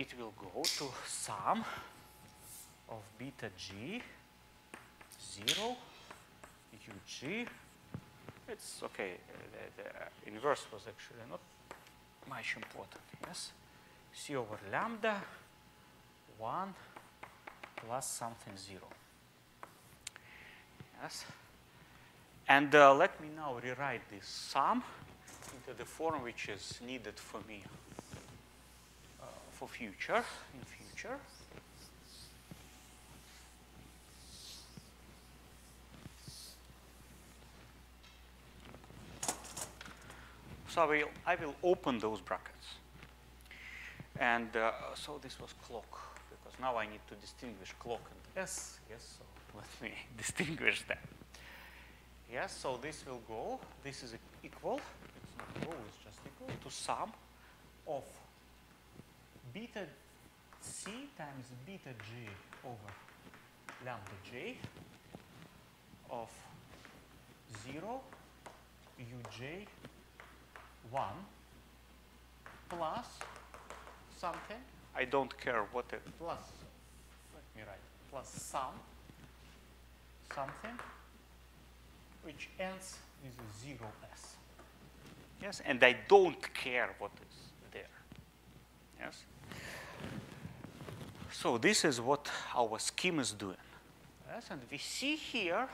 It will go to sum of beta g 0 ug. It's okay. uh, The, the inverse was actually not much important. Yes, c over lambda 1 plus something 0. Yes. And uh, let me now rewrite this sum into the form which is needed for me uh, for future, in future. So I will, I will open those brackets. And uh, so this was clock, because now I need to distinguish clock and S. Yes, so let me distinguish them. Yes, so this will go, this is equal, it's not go, it's just equal to sum of beta c times beta g over lambda j of 0 uj 1 plus something, I don't care what it, plus, let me write, plus sum, something, which ends with a 0s. Yes, and I don't care what is there. Yes. So this is what our scheme is doing. Yes, and we see here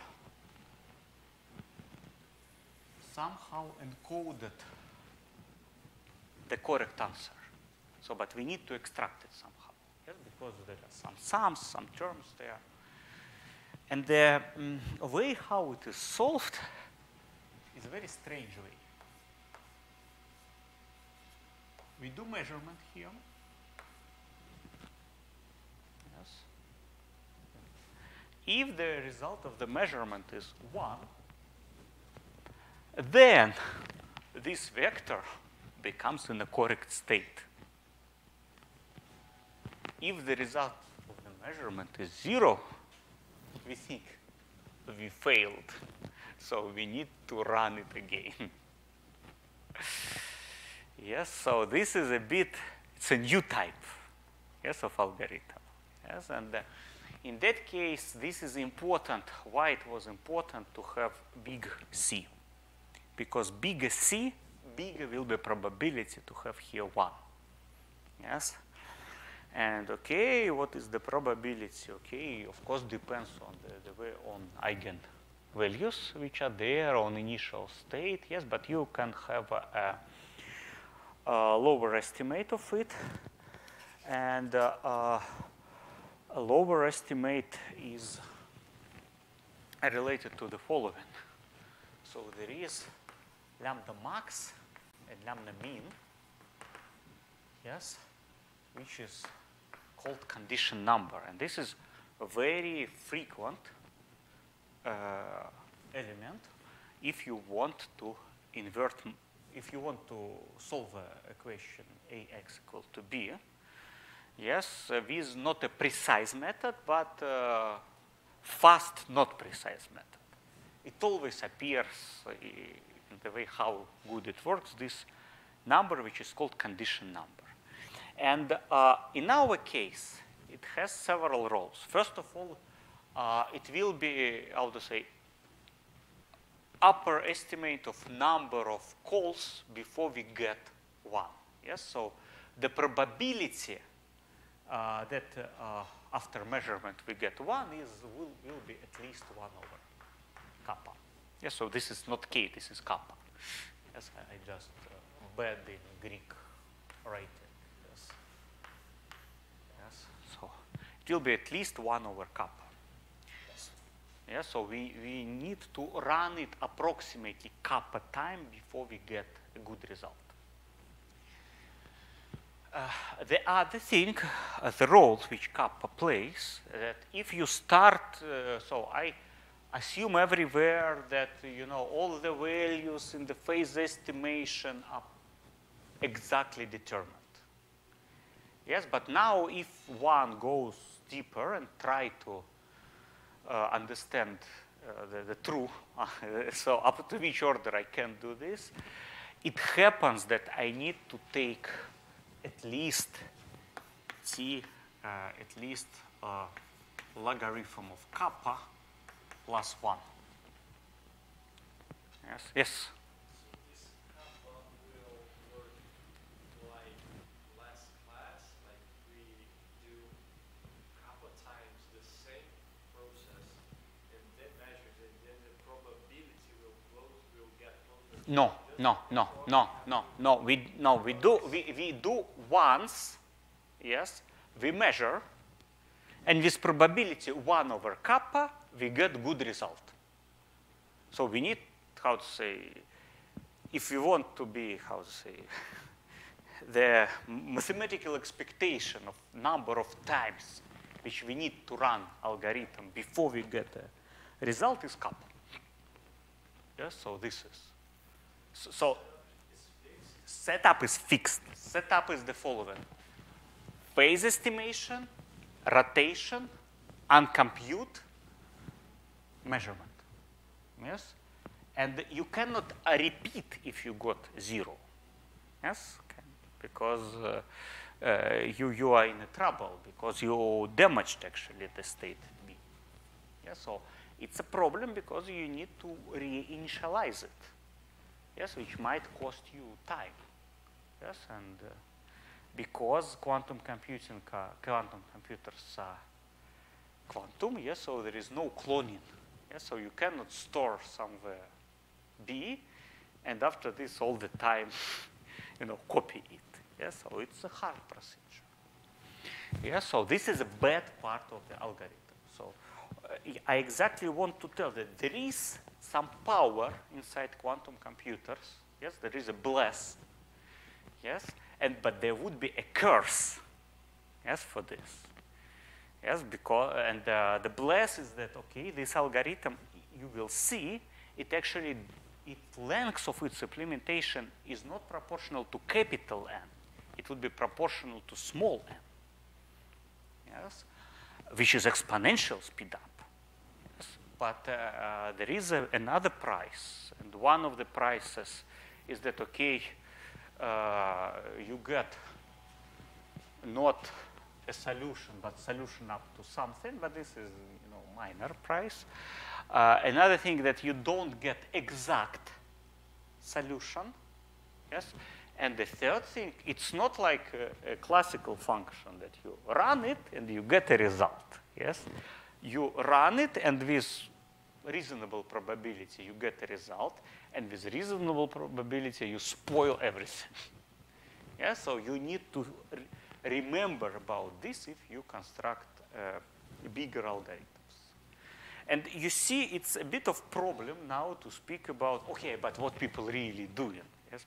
somehow encoded the correct answer. So, but we need to extract it somehow, yes, because there are some sums, some terms there. And the mm, way how it is solved is a very strange way. We do measurement here. Yes. If the result of the measurement is 1, then this vector becomes in the correct state. If the result of the measurement is 0, we think we failed. So we need to run it again. yes, so this is a bit, it's a new type, yes, of algorithm. Yes, and uh, in that case, this is important. Why it was important to have big C? Because bigger C, bigger will be probability to have here 1. Yes? And okay, what is the probability? Okay, of course depends on the, the way on eigen values which are there on initial state. Yes, but you can have a, a lower estimate of it. And uh, uh, a lower estimate is related to the following. So there is lambda max and lambda mean, yes, which is called condition number. And this is a very frequent uh, element if you want to invert, if you want to solve an equation ax equal to b. Yes, uh, this is not a precise method, but uh, fast, not precise method. It always appears uh, in the way how good it works, this number which is called condition number. And uh, in our case, it has several roles. First of all, uh, it will be, how to say, upper estimate of number of calls before we get one. Yes, so the probability uh, that uh, after measurement we get one is will, will be at least one over kappa. Yes, so this is not k, this is kappa. Yes, I, just uh, bad in Greek writing. Yes. Yes, so it will be at least one over kappa. Yes. So we, we need to run it approximately kappa time before we get a good result. Uh, the other thing, uh, the role which kappa plays, that if you start, uh, so I assume everywhere that you know all the values in the phase estimation are exactly determined. Yes, but now if one goes deeper and try to uh, understand uh, the, the true, so up to which order I can do this, it happens that I need to take at least t, uh, at least logarithm of kappa plus 1. Yes, yes. So this kappa will work like last class, like we do the same process and then measure and then the probability will get longer? No, no, no, no, no, no. We no, we do we, we do once, yes, we measure, and with probability one over kappa, we get good result. So we need how to say, if we want to be how to say, the mathematical expectation of number of times which we need to run algorithm before we get a result is kappa. Yes, so this is. So, so setup is fixed. Setup is the following. Phase estimation, rotation, and compute measurement. Yes? And you cannot repeat if you got zero. Yes? Because uh, uh, you, you are in trouble because you damaged actually the state B. Yes? So it's a problem because you need to reinitialize it yes, which might cost you time. Yes, and uh, because quantum computing, quantum computers are quantum, yes, so there is no cloning. Yes, so you cannot store somewhere B, and after this all the time, you know, copy it. Yes, so it's a hard procedure. Yes, so this is a bad part of the algorithm. So uh, I exactly want to tell that there is some power inside quantum computers. Yes, there is a bless. Yes, and but there would be a curse. Yes, for this. Yes, because and uh, the bless is that okay, this algorithm you will see it actually its length of its implementation is not proportional to capital N. It would be proportional to small n. Yes, which is exponential speed up. But uh, uh, there is a, another price, and one of the prices is that, okay, uh, you get not a solution, but solution up to something, but this is, you know, minor price. Uh, another thing that you don't get exact solution, yes? And the third thing, it's not like a, a classical function that you run it and you get a result, yes? You run it, and with reasonable probability, you get a result, and with reasonable probability, you spoil everything. yeah, so you need to re remember about this if you construct uh, bigger algorithms. And you see, it's a bit of problem now to speak about, okay, but what people really doing, yes?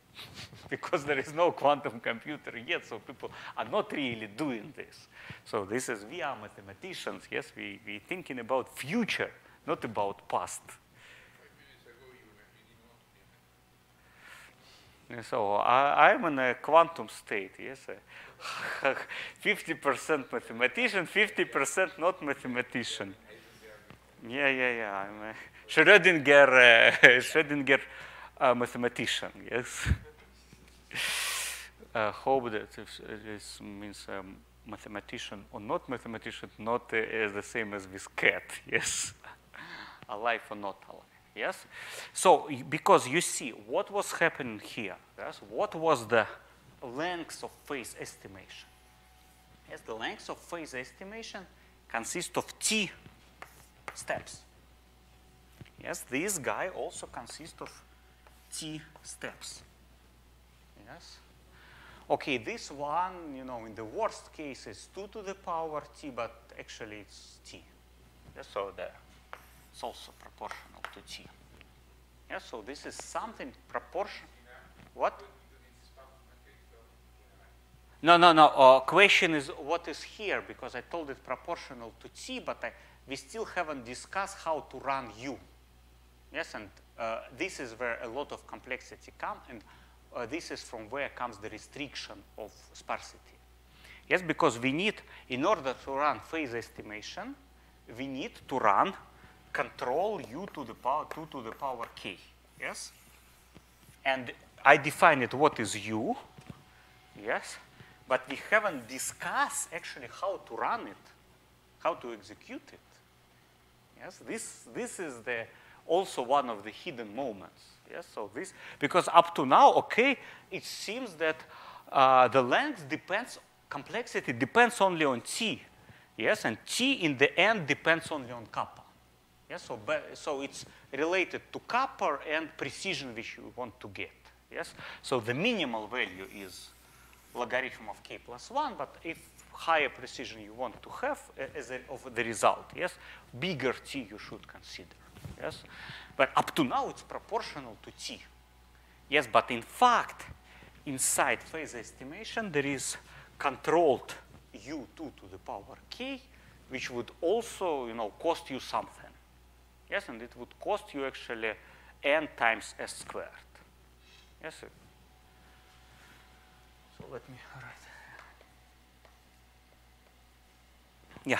because there is no quantum computer yet, so people are not really doing this. So this is, we are mathematicians, yes, we, we thinking about future, not about past. So I, am in a quantum state, yes. 50% mathematician, 50% not mathematician. Yeah, yeah, yeah. I'm a Schrödinger, uh, Schrödinger uh, mathematician, yes. uh, hope that this means um, mathematician or not mathematician, not uh, the same as with cat, yes. alive or not alive. Yes? So because you see what was happening here, yes? what was the length of phase estimation? Yes, the length of phase estimation consists of t steps. Yes, this guy also consists of t steps. Yes. Okay, this one, you know, in the worst case is 2 to the power t, but actually it's t. Yes, so the it's also proportional to t. Yeah, so this is something proportional. What? No, no, no. Uh, question is what is here because I told it proportional to t, but I, we still haven't discussed how to run u. Yes, and uh, this is where a lot of complexity comes, and uh, this is from where comes the restriction of sparsity. Yes, because we need, in order to run phase estimation, we need to run control u to the power 2 to the power k. Yes? And I define it what is u. Yes? But we haven't discussed actually how to run it, how to execute it. Yes, this, this is the, also one of the hidden moments. Yes, so this, because up to now, okay, it seems that uh, the length depends, complexity depends only on t. Yes, and t in the end depends only on kappa. Yes, so, so it's related to kappa and precision which you want to get. Yes, so the minimal value is logarithm of k plus 1, but if higher precision you want to have as a, of the result, yes, bigger t you should consider. Yes, but up to now it's proportional to t. Yes, but in fact, inside phase estimation there is controlled u2 to the power k, which would also, you know, cost you something. Yes, and it would cost you actually n times s squared. Yes. So let me write. Yeah.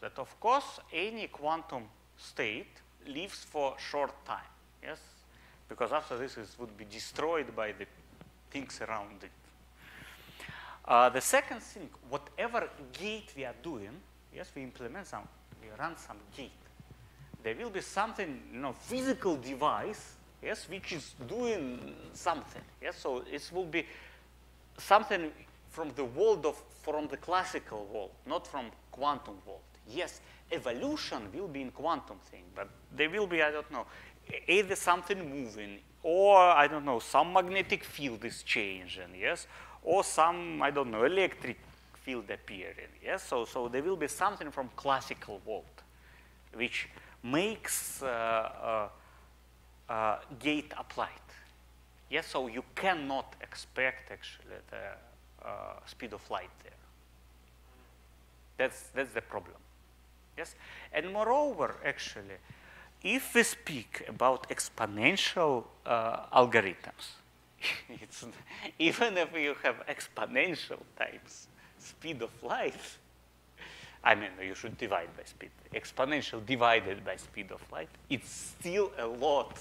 That of course, any quantum state lives for short time, yes? Because after this, it would be destroyed by the things around it. Uh, the second thing, whatever gate we are doing, yes, we implement some, we run some gate. There will be something, you know, physical device, yes, which is doing something. Yes, so it will be something from the world of, from the classical world, not from quantum world. Yes, evolution will be in quantum thing, but there will be, I don't know, either something moving, or I don't know, some magnetic field is changing, yes, or some, I don't know, electric field appearing, yes, so, so there will be something from classical world which makes uh, uh, uh, gate applied. Yes, so you cannot expect actually the uh, speed of light there. That's, that's the problem. Yes, and moreover, actually, if we speak about exponential uh, algorithms, even if you have exponential times speed of light, I mean, you should divide by speed. Exponential divided by speed of light, it's still a lot.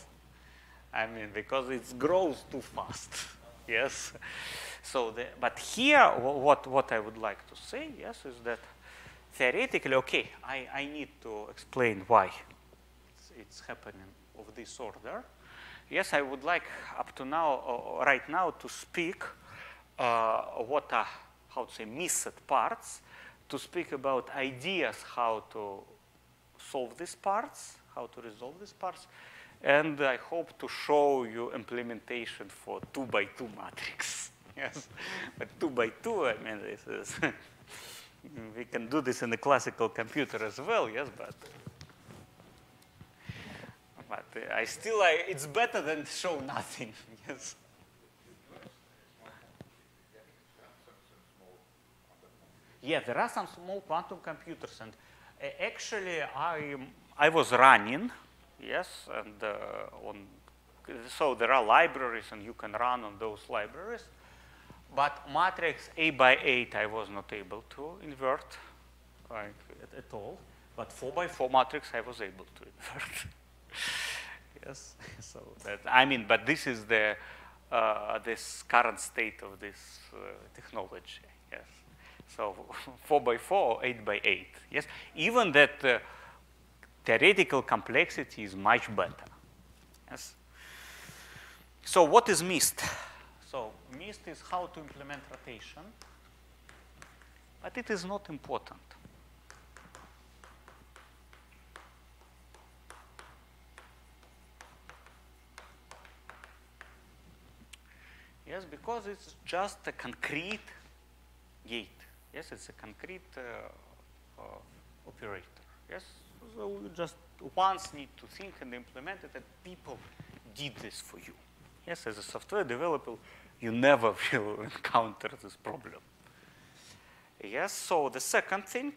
I mean, because it grows too fast. yes. So, the, but here, what, what I would like to say, yes, is that theoretically, okay, I, I need to explain why it's, it's happening of this order. Yes, I would like up to now, uh, right now, to speak uh, what are, how to say, missed parts, to speak about ideas how to solve these parts, how to resolve these parts, and I hope to show you implementation for two by two matrix. yes, but two by two, I mean, this is, we can do this in the classical computer as well, yes, but, but I still, I, it's better than show nothing, yes. Yeah, there are some small quantum computers, and uh, actually, I I was running, yes, and uh, on so there are libraries, and you can run on those libraries. But matrix A by 8, I was not able to invert at, at all. But 4 by 4 matrix, I was able to invert. yes, so that I mean, but this is the uh, this current state of this uh, technology. Yes. So 4 by 4, 8 by 8. Yes, even that uh, theoretical complexity is much better. Yes. So what is missed? Missed is how to implement rotation, but it is not important. Yes, because it's just a concrete gate. Yes, it's a concrete uh, uh, operator. Yes, so you just once need to think and implement it, and people did this for you. Yes, as a software developer, you never will encounter this problem. Yes, so the second thing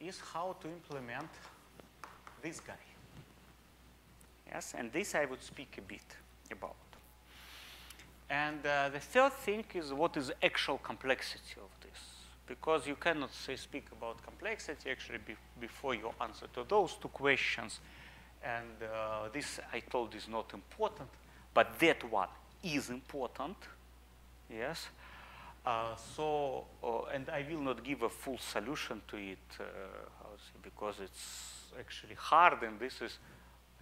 is how to implement this guy. Yes, and this I would speak a bit about. And uh, the third thing is what is the actual complexity of this. Because you cannot say speak about complexity actually be before you answer to those two questions. And uh, this I told is not important, but that one is important. Yes. Uh, so, uh, and I will not give a full solution to it uh, because it's actually hard, and this is,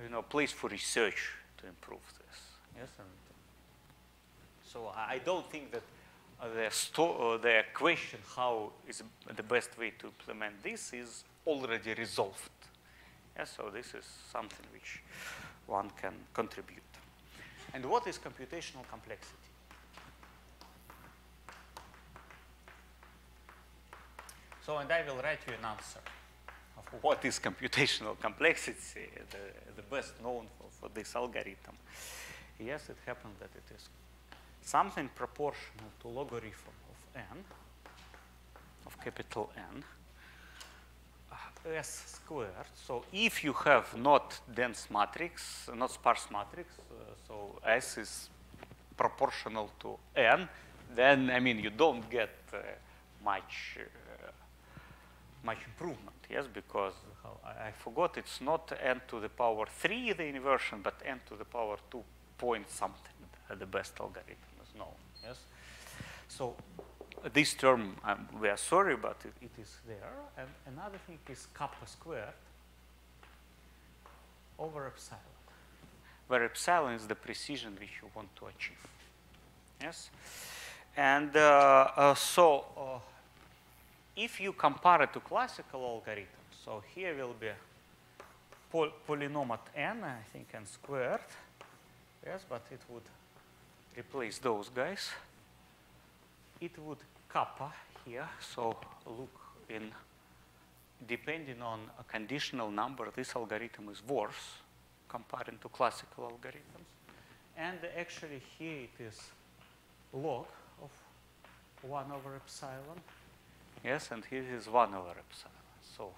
you know, place for research to improve this. Yes, so I don't think that uh, the, uh, the question how is the best way to implement this is already resolved. Yeah, so this is something which one can contribute. And what is computational complexity? So, and I will write you an answer of what is computational complexity, the, the best known for, for this algorithm. Yes, it happens that it is something proportional to logarithm of n, of capital N, s squared. So if you have not dense matrix, not sparse matrix, uh, so s is proportional to n, then I mean you don't get uh, much uh, much improvement. Yes, because I, I forgot it's not n to the power three the inversion, but n to the power two point something the best algorithm is known. Yes. So this term, um, we are sorry, but it, it is there. And another thing is kappa squared over epsilon, where epsilon is the precision which you want to achieve. Yes. And uh, uh, so uh, if you compare it to classical algorithms, so here will be poly polynomial at n, I think n squared. Yes, but it would replace those guys, it would kappa here. So look in, depending on a conditional number, this algorithm is worse comparing to classical algorithms. And actually here it is log of 1 over epsilon. Yes, and here is 1 over epsilon. So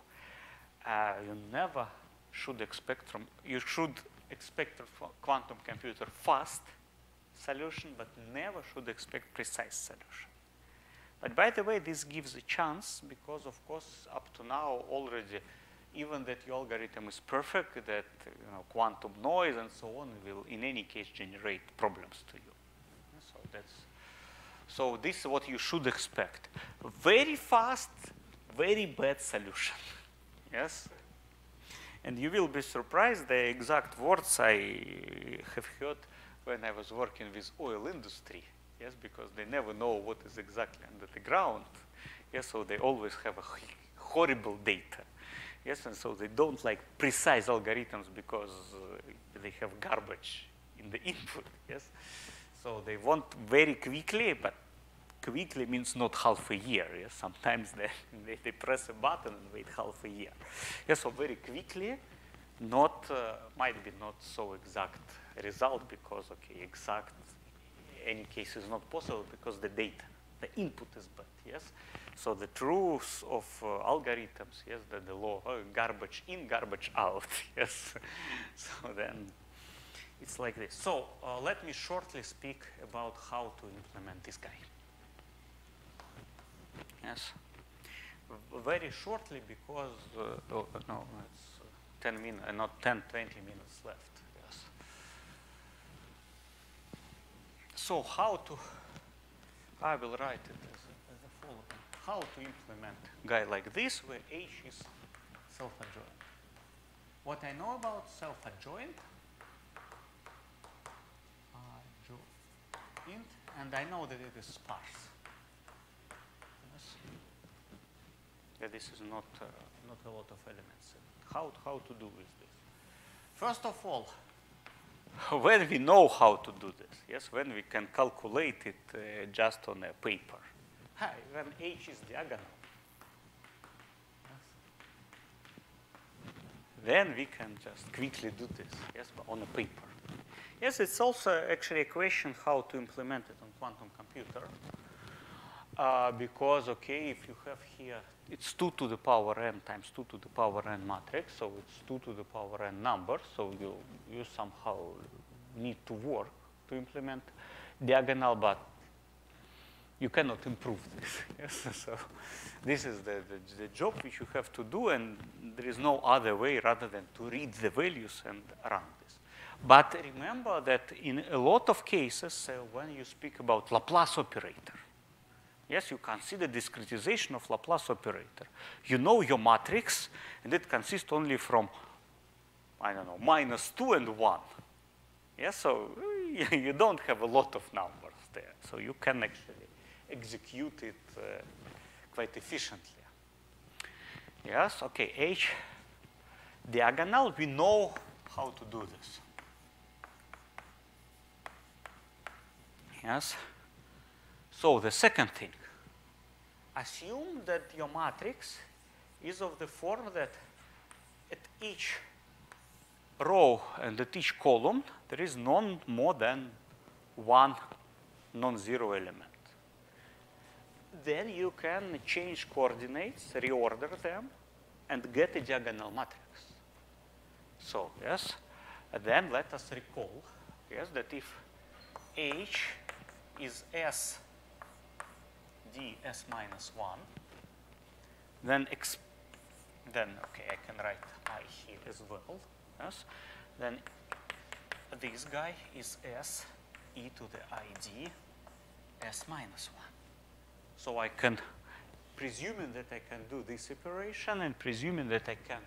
uh, you never should expect from, you should expect from quantum computer fast solution, but never should expect precise solution. But by the way, this gives a chance because, of course, up to now already, even that your algorithm is perfect, that you know, quantum noise and so on will in any case generate problems to you. So that's so this is what you should expect. Very fast, very bad solution. yes? And you will be surprised the exact words I have heard when I was working with oil industry. Yes, because they never know what is exactly under the ground. Yes, so they always have a horrible data. Yes, and so they don't like precise algorithms because uh, they have garbage in the input. Yes, so they want very quickly, but quickly means not half a year. Yes? Sometimes they, they, they, press a button and wait half a year. Yes, so very quickly, not uh, might be not so exact result because okay, exact any case is not possible because the data, the input is bad. Yes, so the truth of uh, algorithms, yes, that the law uh, garbage in, garbage out. yes, so then it's like this. So uh, let me shortly speak about how to implement this guy. Yes. Very shortly because, uh, oh, no, it's 10 minutes, uh, not 10, 20 minutes left. Yes. So how to, I will write it as, as the following. How to implement a guy like this where H is self-adjoint. What I know about self-adjoint, adjoint, and I know that it is sparse. that this is not, uh, not a lot of elements. How, how to do with this? First of all, when we know how to do yes, when we can calculate it uh, just on a paper, Hi, when H is diagonal, yes, then we can just quickly do this, yes, on a paper. Yes, it's also actually a question how to implement it on quantum computer. Uh, because, okay, if you have here it's 2 to the power n times 2 to the power n matrix, so it's 2 to the power n number, so you, you somehow need to work to implement diagonal, but you cannot improve this. yes? So this is the, the, the, job which you have to do, and there is no other way rather than to read the values and run this. But remember that in a lot of cases, uh, when you speak about Laplace operator, Yes, you consider discretization of Laplace operator. You know your matrix, and it consists only from, I don't know, minus 2 and 1. Yes, so you don't have a lot of numbers there. So you can actually execute it uh, quite efficiently. Yes, okay, H diagonal, we know how to do this. Yes. So the second thing, assume that your matrix is of the form that at each row and at each column, there is none more than one non-zero element. Then you can change coordinates, reorder them, and get a diagonal matrix. So, yes, then let us recall, yes, that if H is S ds minus 1, then, then, okay, I can write i here as well, yes? Then this guy is s e to the id s minus 1. So I can, presuming that I can do this operation and presuming that I can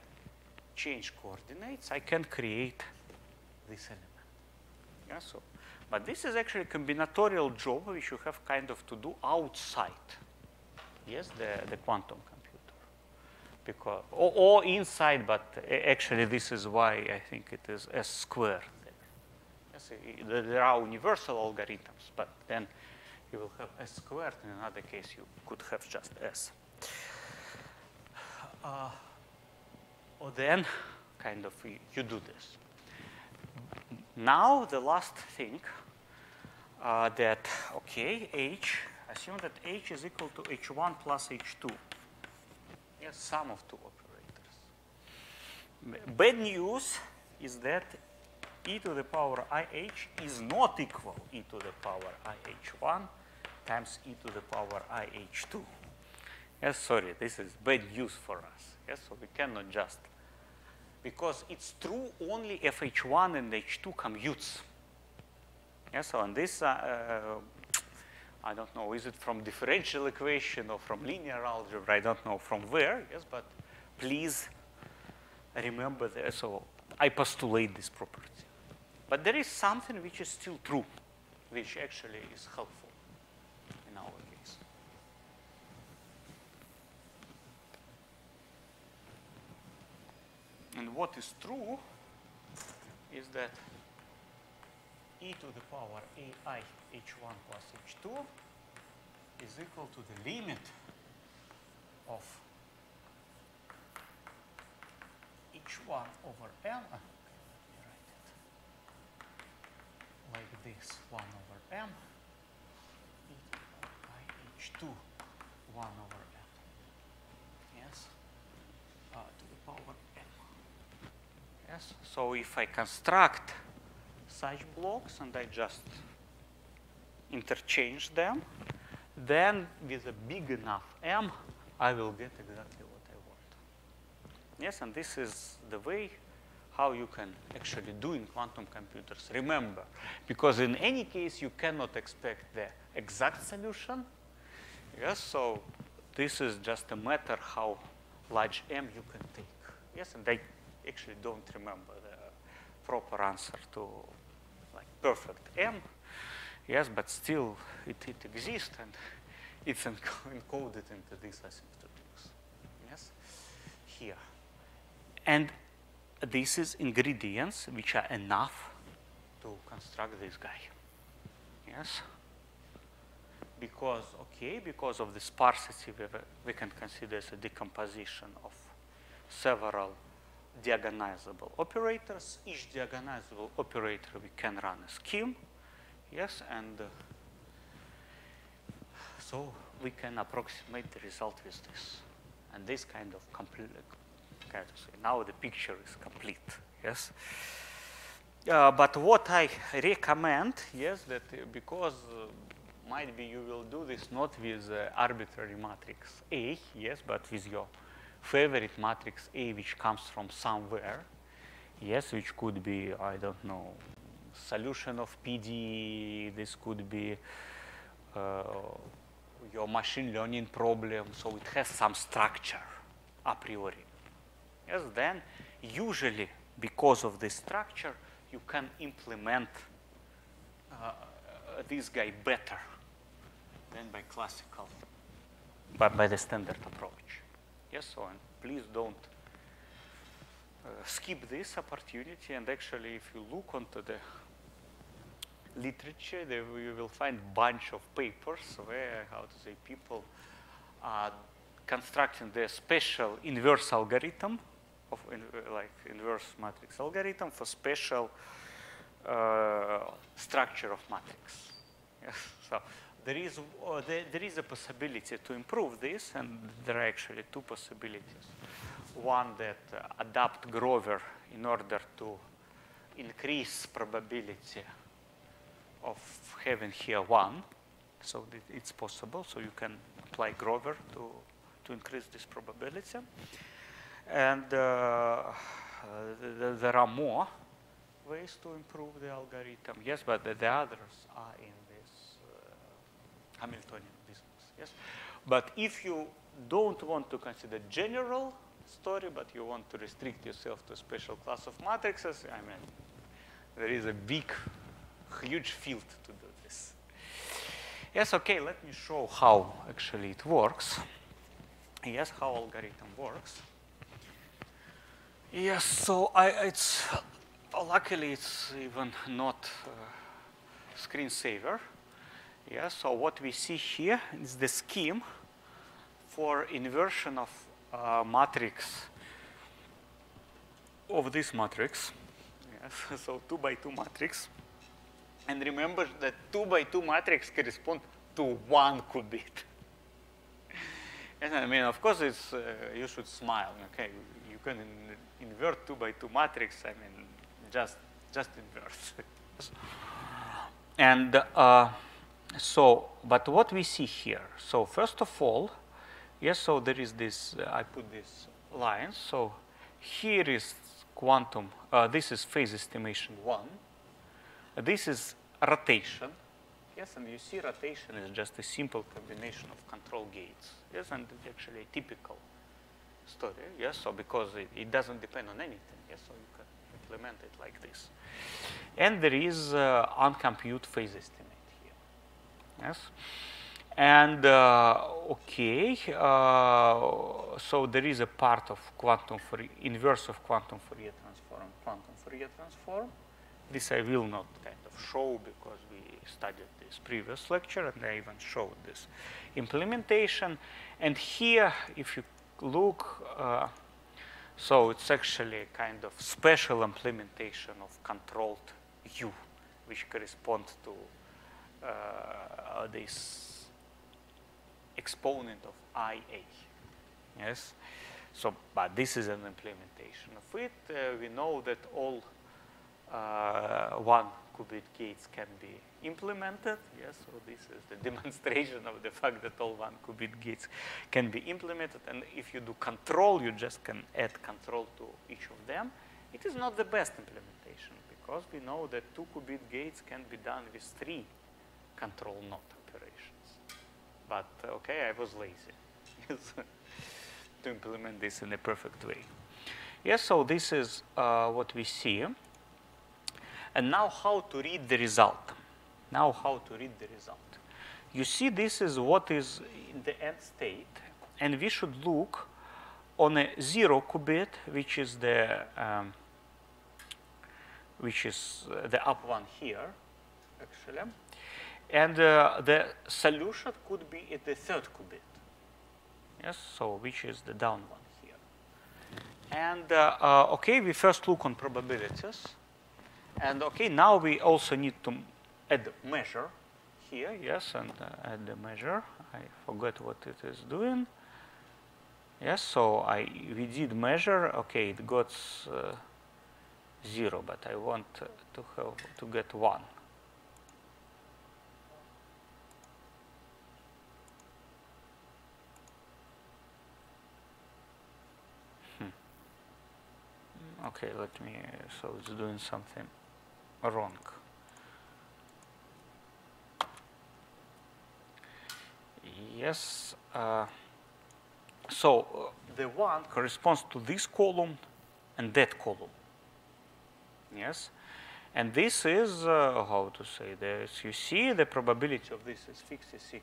change coordinates, I can create this element. Yeah, so but this is actually a combinatorial job which you have kind of to do outside, yes, the, the quantum computer. Because, or, or inside, but eh, actually this is why I think it is S squared. Yes, there are universal algorithms, but then you will have S squared. In another case, you could have just S. Uh, or then, kind of, you do this. Now, the last thing uh, that, okay, H assume that H is equal to H1 plus H2. Yes, sum of two operators. Bad news is that e to the power IH is not equal e to the power IH1 times e to the power IH2. Yes, sorry, this is bad news for us. Yes, so we cannot just, because it's true only if H1 and H2 commutes. Yes, so on this, uh, uh, I don't know, is it from differential equation or from linear algebra? I don't know from where, yes, but please remember that. So I postulate this property. But there is something which is still true, which actually is helpful in our case. And what is true is that e to the power ai h1 plus h2 is equal to the limit of h1 over m. uh, let me write it like this, 1 over m, i h2, 1 over m. Yes? Uh, to the power m. Yes? So if I construct such blocks and I just interchange them, then with a big enough m, I will get exactly what I want. Yes, and this is the way how you can actually do in quantum computers. Remember, because in any case you cannot expect the exact solution. Yes, so this is just a matter how large m you can take. Yes, and I actually don't remember the proper answer to like perfect m. Yes, but still it, it exists and it's encoded into these asymptotics. Yes, here. And this is ingredients which are enough to construct this guy. Yes? Because, okay, because of the sparsity, we, we can consider as a decomposition of several diagonizable operators. Each diagonizable operator we can run a scheme. Yes, and uh, so we can approximate the result with this. And this kind of complete, kind of say, now the picture is complete, yes? Uh, but what I recommend, yes, that uh, because uh, might be you will do this not with uh, arbitrary matrix A, yes, but with your favorite matrix A which comes from somewhere, yes, which could be, I don't know, solution of PD, this could be uh, your machine learning problem, so it has some structure a priori. Yes, then usually because of this structure, you can implement uh, this guy better than by classical, but by the standard approach. Yes, so and please don't uh, skip this opportunity. And actually, if you look onto the literature, there you will find a bunch of papers where, how to say, people are constructing the special inverse algorithm of in, like inverse matrix algorithm for special uh, structure of matrix. Yes. So there is uh, there, there is a possibility to improve this, and there are actually two possibilities. One that uh, adapt Grover in order to increase probability of having here one, so it's possible. So you can apply Grover to to increase this probability. And uh, th there are more ways to improve the algorithm. Yes, but the, the others are in this uh, Hamiltonian business. Yes, but if you don't want to consider general story, but you want to restrict yourself to a special class of matrices, I mean, there is a big, huge field to do this. Yes, okay, let me show how actually it works. Yes, how algorithm works. Yes, so I, it's luckily it's even not screensaver. Yes, so what we see here is the scheme for inversion of uh, matrix of this matrix. Yes, so two by two matrix. And remember that two by two matrix correspond to one qubit. and I mean, of course, it's, uh, you should smile. Okay, you can invert two by two matrix. I mean, just just invert. and uh, so, but what we see here? So first of all, yes. So there is this. Uh, I put this line. So here is quantum. Uh, this is phase estimation one. this is rotation Yes, and you see rotation is just a simple combination of control gates. Yes, and it's actually a typical story. Yes, so because it, it doesn't depend on anything. Yes, so you can implement it like this. And there is uh, uncompute phase estimate here. Yes. And uh, okay, uh, so there is a part of quantum Fourier, inverse of quantum Fourier transform, quantum Fourier transform. This I will not kind of show because we studied this previous lecture, and I even showed this implementation. And here, if you look, uh, so it's actually a kind of special implementation of controlled U, which corresponds to uh, this exponent of IA. Yes. So, but this is an implementation of it. Uh, we know that all uh, one qubit gates can be implemented. Yes, so this is the demonstration of the fact that all one qubit gates can be implemented. And if you do control, you just can add control to each of them. It is not the best implementation because we know that two qubit gates can be done with three control NOT operations. But okay, I was lazy to implement this in a perfect way. Yes, so this is uh, what we see. And now how to read the result. Now how to read the result. You see this is what is in the end state. And we should look on a zero qubit, which is the um, which is uh, the up one here, actually. And uh, the solution could be at the third qubit. Yes, so which is the down one here. And uh, uh okay, we first look on probabilities. And okay, now we also need to add measure here, yes, and uh, add the measure. I forgot what it is doing. Yes, so I we did measure. Okay, it got uh, zero, but I want to have to get one. Hmm. Okay, let me. So it's doing something wrong. Yes. Uh, so uh, the one corresponds to this column and that column. Yes. And this is, uh, how to say this, you see the probability of this is 56%,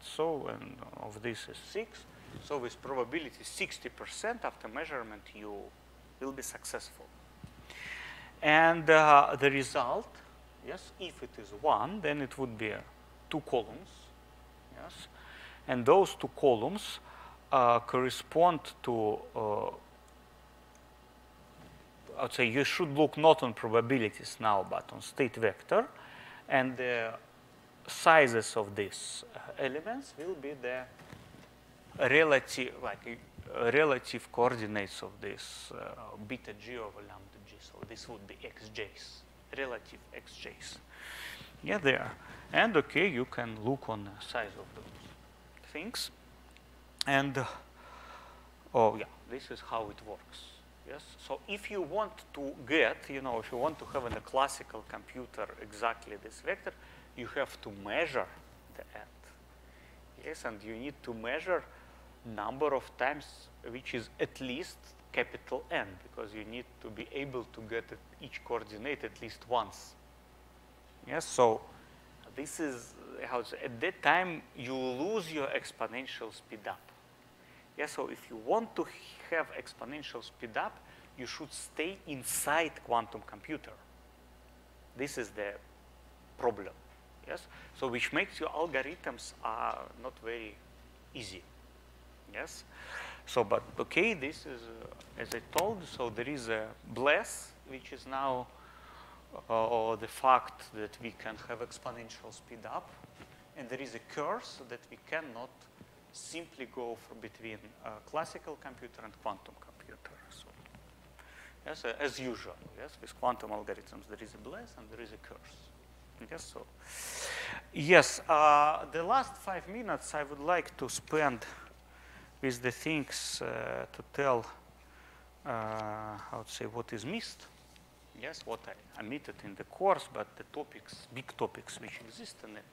so, and of this is 6. So with probability 60% after measurement, you will be successful. And uh, the result, yes, if it is 1, then it would be uh, two columns, yes. And those two columns uh, correspond to, uh, I would say you should look not on probabilities now, but on state vector. And the sizes of these uh, elements will be the relative, like uh, relative coordinates of this beta g over lambda g. so this would be xj's, relative xj's. Yeah, there. And okay, you can look on the size of those things. And, uh, oh yeah, this is how it works. Yes. So if you want to get, you know, if you want to have in a classical computer exactly this vector, you have to measure the end. Yes, and you need to measure number of times which is at least capital N because you need to be able to get each coordinate at least once. Yes, so this is how at that time you lose your exponential speed up. Yes, so if you want to have exponential speed up, you should stay inside quantum computer. This is the problem. Yes, so which makes your algorithms are not very easy. Yes. So, but okay, this is, uh, as I told, so there is a bless, which is now uh, the fact that we can have exponential speed up. and there is a curse that we cannot simply go from between uh, classical computer and quantum computer. So, yes, uh, as usual, yes, with quantum algorithms, there is a bless and there is a curse. Yes, so, yes, uh, the last five minutes I would like to spend with the things uh, to tell, how to say, what is missed. Yes, what I omitted in the course, but the topics, big topics which exist in it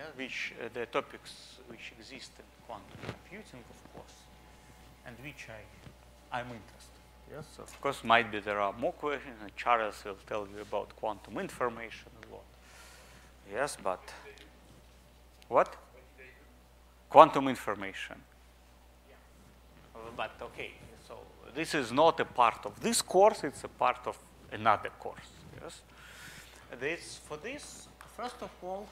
yeah, which uh, the topics which exist in quantum computing, of course, and which I, I'm interested. Yes, of course, might be there are more questions, and Charles will tell you about quantum information a lot. Yes, but what? Quantum information. Uh, But okay, this is not a part of this course; it's a part of another course. Yes. This for this, first of all,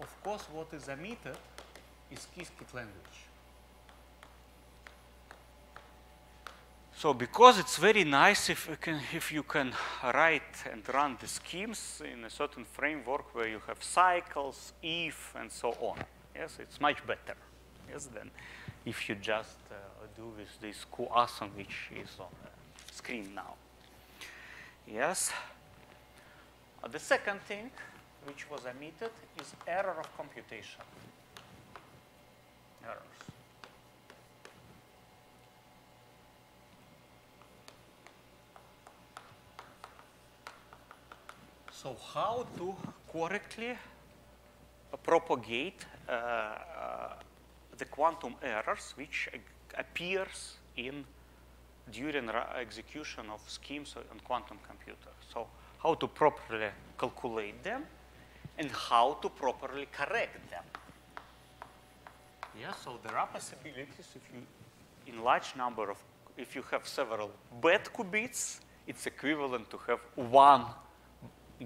of course, what is emitted is Qiskit language. So because it's very nice if you, can, if you can write and run the schemes in a certain framework where you have cycles, if, and so on. Yes, it's much better. Yes, than if you just uh, do with this QASM which is on the screen now. Yes. Uh, the second thing which was omitted is error of computation. Errors. So how to correctly uh, propagate uh, uh, the quantum errors which ag- appears in during execution of schemes on quantum computers. So how to properly calculate them and how to properly correct them. Yeah, so there are possibilities if you, in large number of, if you have several bad qubits, it's equivalent to have one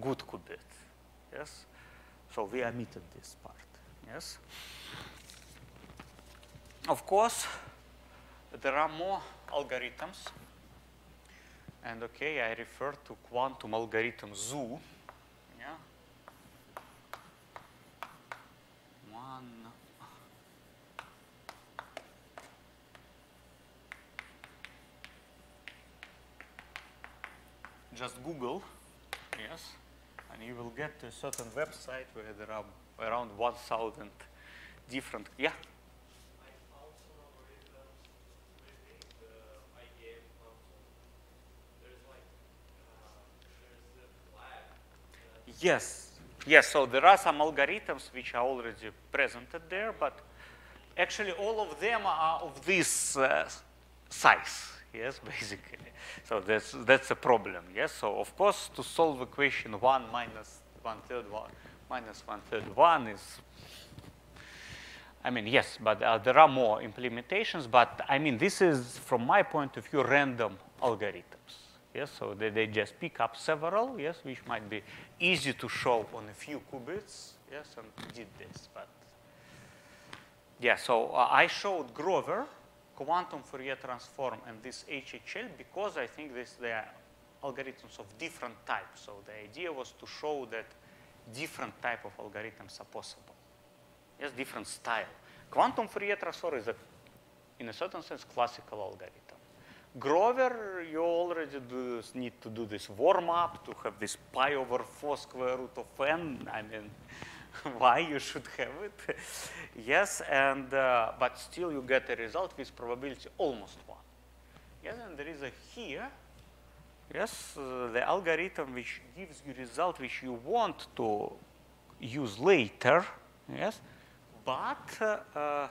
good qubit. Yes, so we omitted this part. Yes. Of course, there are more algorithms. And okay, I refer to quantum algorithm ZOO. Yeah. One. Just Google, yes, and you will get to a certain website where there are around 1,000 different, yeah, also algorithms within the IBM console. There's like, uh, there's a flag. Yes, yes. So there are some algorithms which are already presented there, but actually all of them are of this uh, size. Yes, basically. So that's that's a problem. Yes. So of course, to solve equation one minus one third one minus one third one is. I mean, yes, but uh, there are more implementations. But I mean, this is, from my point of view, random algorithms. Yes, so they, they just pick up several, yes, which might be easy to show on a few qubits, yes, and did this. But yeah, so uh, I showed Grover, quantum Fourier transform, and this HHL because I think this they are algorithms of different types. So the idea was to show that different type of algorithms are possible. Yes, different style. Quantum Fourier transform is a, in a certain sense, classical algorithm. Grover, you already do, need to do this warm up to have this pi over 4 square root of n. I mean, why you should have it? yes, and uh, but still you get a result with probability almost one. Yes, and there is a here. Yes, uh, the algorithm which gives you result which you want to use later. Yes, but uh, uh,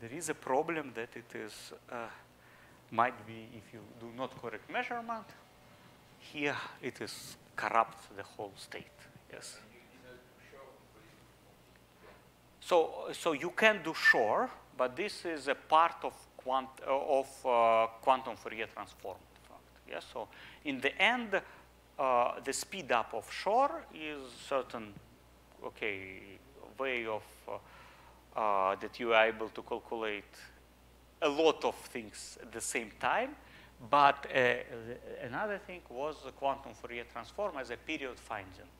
there is a problem that it is uh, might be if you do not correct measurement. Here it is corrupt the whole state. Yes. So, so you can do Shor, but this is a part of, quant, uh, of uh, quantum Fourier transform. Yes? So in the end, uh, the speed up of Shor is certain, okay, way of uh, uh, that you are able to calculate a lot of things at the same time. But uh, another thing was the quantum Fourier transform as a period finding.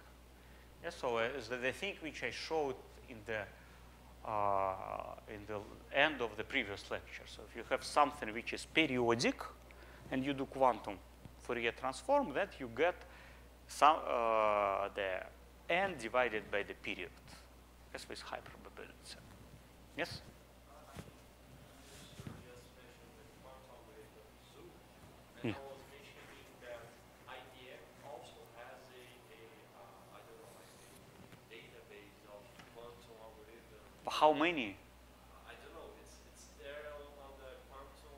Yes, so uh, the, thing which I showed in the uh, in the end of the previous lecture. So if you have something which is periodic, and you do quantum Fourier transform, that you get some uh, the n divided by the period, yes, with high probability. Yes. You just mentioned the quantum algorithm Zoo, and Yeah. I was mentioning that IBM also has a, a uh, I don't know, like a database of quantum algorithms. How many? I don't know, it's, it's there on, on the quantum,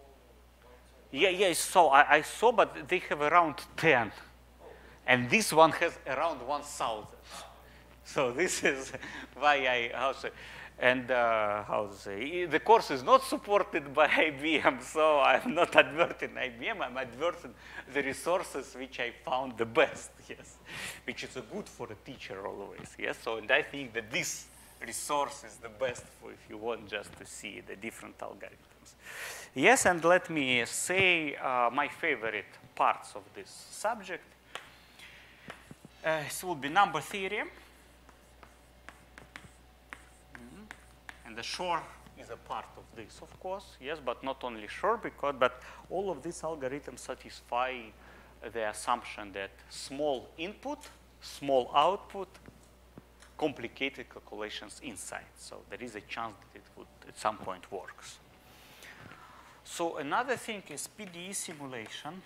quantum. Yeah, yeah. So I, I saw, but they have around ten, and this one has around one thousand. So this is why I how say, and uh, how to say the course is not supported by IBM, so I'm not adverting IBM. I'm adverting the resources which I found the best. Yes, which is a good for a teacher always. Yes. So and I think that this resource is the best for if you want just to see the different algorithms. Yes, and let me say uh, my favorite parts of this subject. Uh, it will be number theory. Mhm. And the Shor is a part of this, of course, yes, but not only Shor, because, but all of these algorithms satisfy the assumption that small input, small output, complicated calculations inside. So there is a chance that it would at some point works. So another thing is PDE simulation.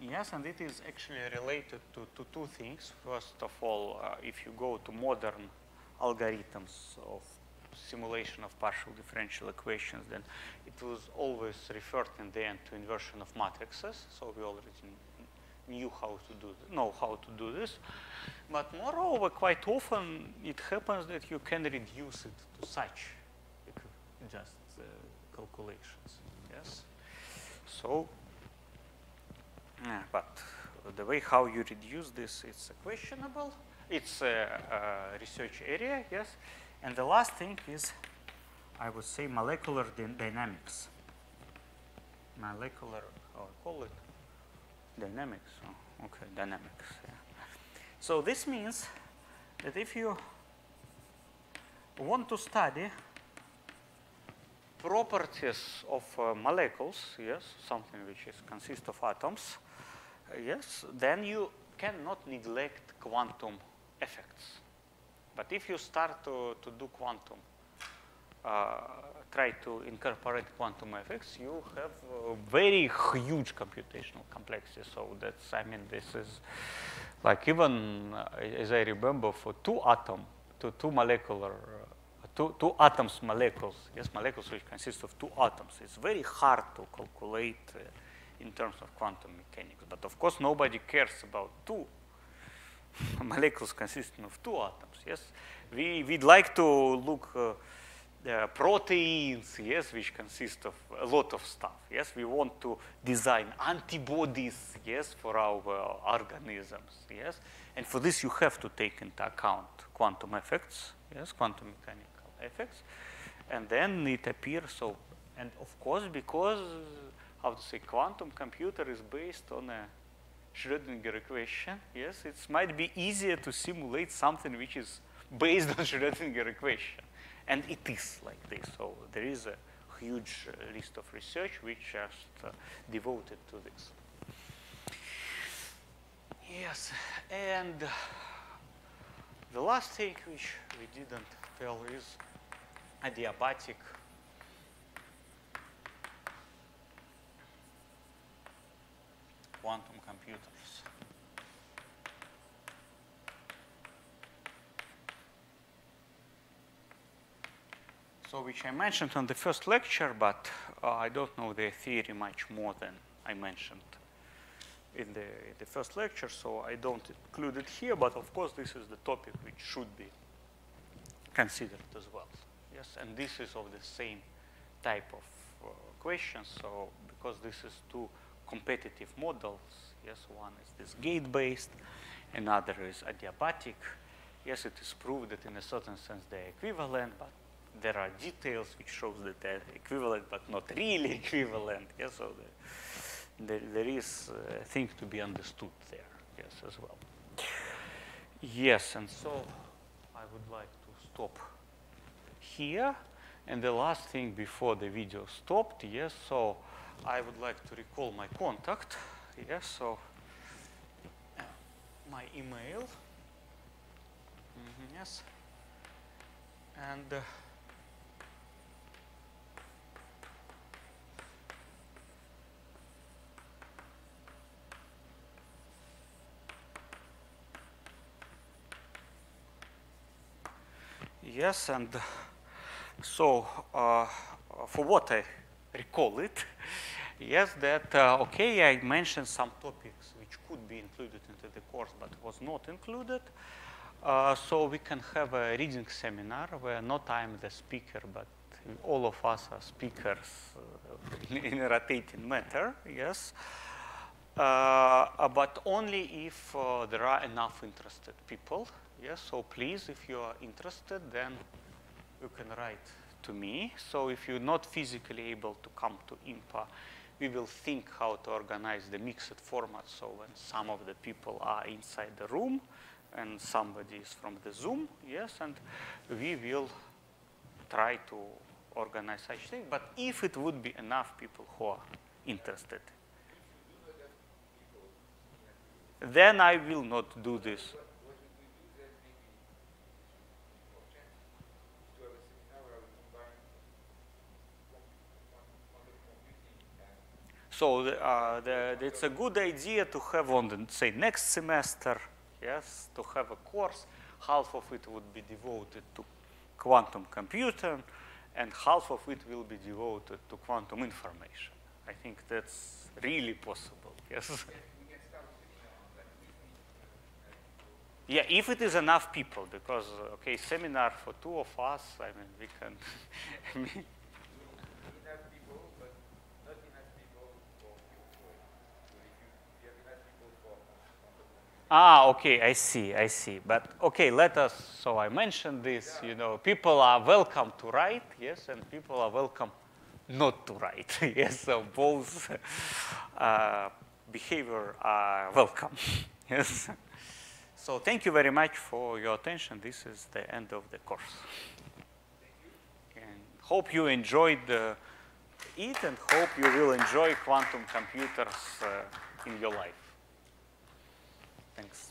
Yes, and it is actually related to, to two things. First of all, uh, if you go to modern algorithms of simulation of partial differential equations, then it was always referred in the end to inversion of matrices. So we already knew how to do know how to do this. But moreover, quite often it happens that you can reduce it to such just uh, calculations. Yes. So yeah, but the way how you reduce this, it's questionable. It's a, a research area, yes. And the last thing is, I would say, molecular dy- dynamics. Molecular, I call it? Dynamics. Oh, okay, dynamics. Yeah. So this means that if you want to study properties of uh, molecules, yes, something which is consists of atoms, uh, yes, then you cannot neglect quantum effects. But if you start to, to do quantum, try to incorporate quantum effects, you have uh, very huge computational complexity. So that's, I mean, this is like even, uh, as I remember, for two atom, to two molecular, uh, two, two atoms molecules, yes, molecules which consist of two atoms, it's very hard to calculate uh, in terms of quantum mechanics. But of course, nobody cares about two molecules consisting of two atoms. Yes, we we'd like to look uh, uh, proteins. Yes, which consist of a lot of stuff. Yes, we want to design antibodies. Yes, for our organisms. Yes, and for this you have to take into account quantum effects. Yes, quantum mechanical effects, and then it appears so. And of course, because how to say quantum computer is based on a Schrödinger equation, yes, it might be easier to simulate something which is based on Schrödinger equation. And it is like this. So there is a huge uh, list of research which just uh, devoted to this. Yes, and the last thing which we didn't tell is adiabatic quantum computers. So which I mentioned on the first lecture, but uh, I don't know the theory much more than I mentioned in the, in the first lecture, so I don't include it here, but of course this is the topic which should be considered as well. Yes, and this is of the same type of uh, questions, so because this is two competitive models, yes, one is this gate-based, another is adiabatic. Yes, it is proved that in a certain sense they're equivalent, but there are details which shows that they're equivalent but not really equivalent. Yes, so the, there, is a thing to be understood there, yes, as well. Yes, and so I would like to stop here. And the last thing before the video stopped, yes, so I would like to recall my contact. Yes, so my email. Mhm, yes. And uh, yes, and so uh, for what I recall it, yes, that uh, okay, I mentioned some topics which could be included into the course but was not included. Uh, so we can have a reading seminar where not I'm the speaker, but all of us are speakers uh, in a rotating matter, yes. Uh, but only if uh, there are enough interested people, yes. So please, if you are interested, then you can write to me. So if you're not physically able to come to IMPA, we will think how to organize the mixed format. So when some of the people are inside the room and somebody is from the Zoom, yes, and we will try to organize such thing. But if it would be enough people who are interested, then I will not do this. What, what we will do then maybe for chance to have a seminar where we combine com- quantum computing and So uh, the, it's a good idea to have on the, say, next semester, yes, to have a course. Half of it would be devoted to quantum computing, and half of it will be devoted to quantum information. I think that's really possible, yes. Yeah, if it is enough people, because, uh, okay, seminar for two of us, I mean, we can, enough people, but not enough people for for it. So if you, if you have enough people for quantum computing, Ah, okay, I see, I see. But okay, let us, so I mentioned this, you know, people are welcome to write, yes, and people are welcome not to write, yes, so both uh, behavior are welcome, yes. So thank you very much for your attention. This is the end of the course. And hope you enjoyed uh, it and hope you will enjoy quantum computers uh, in your life. Thanks.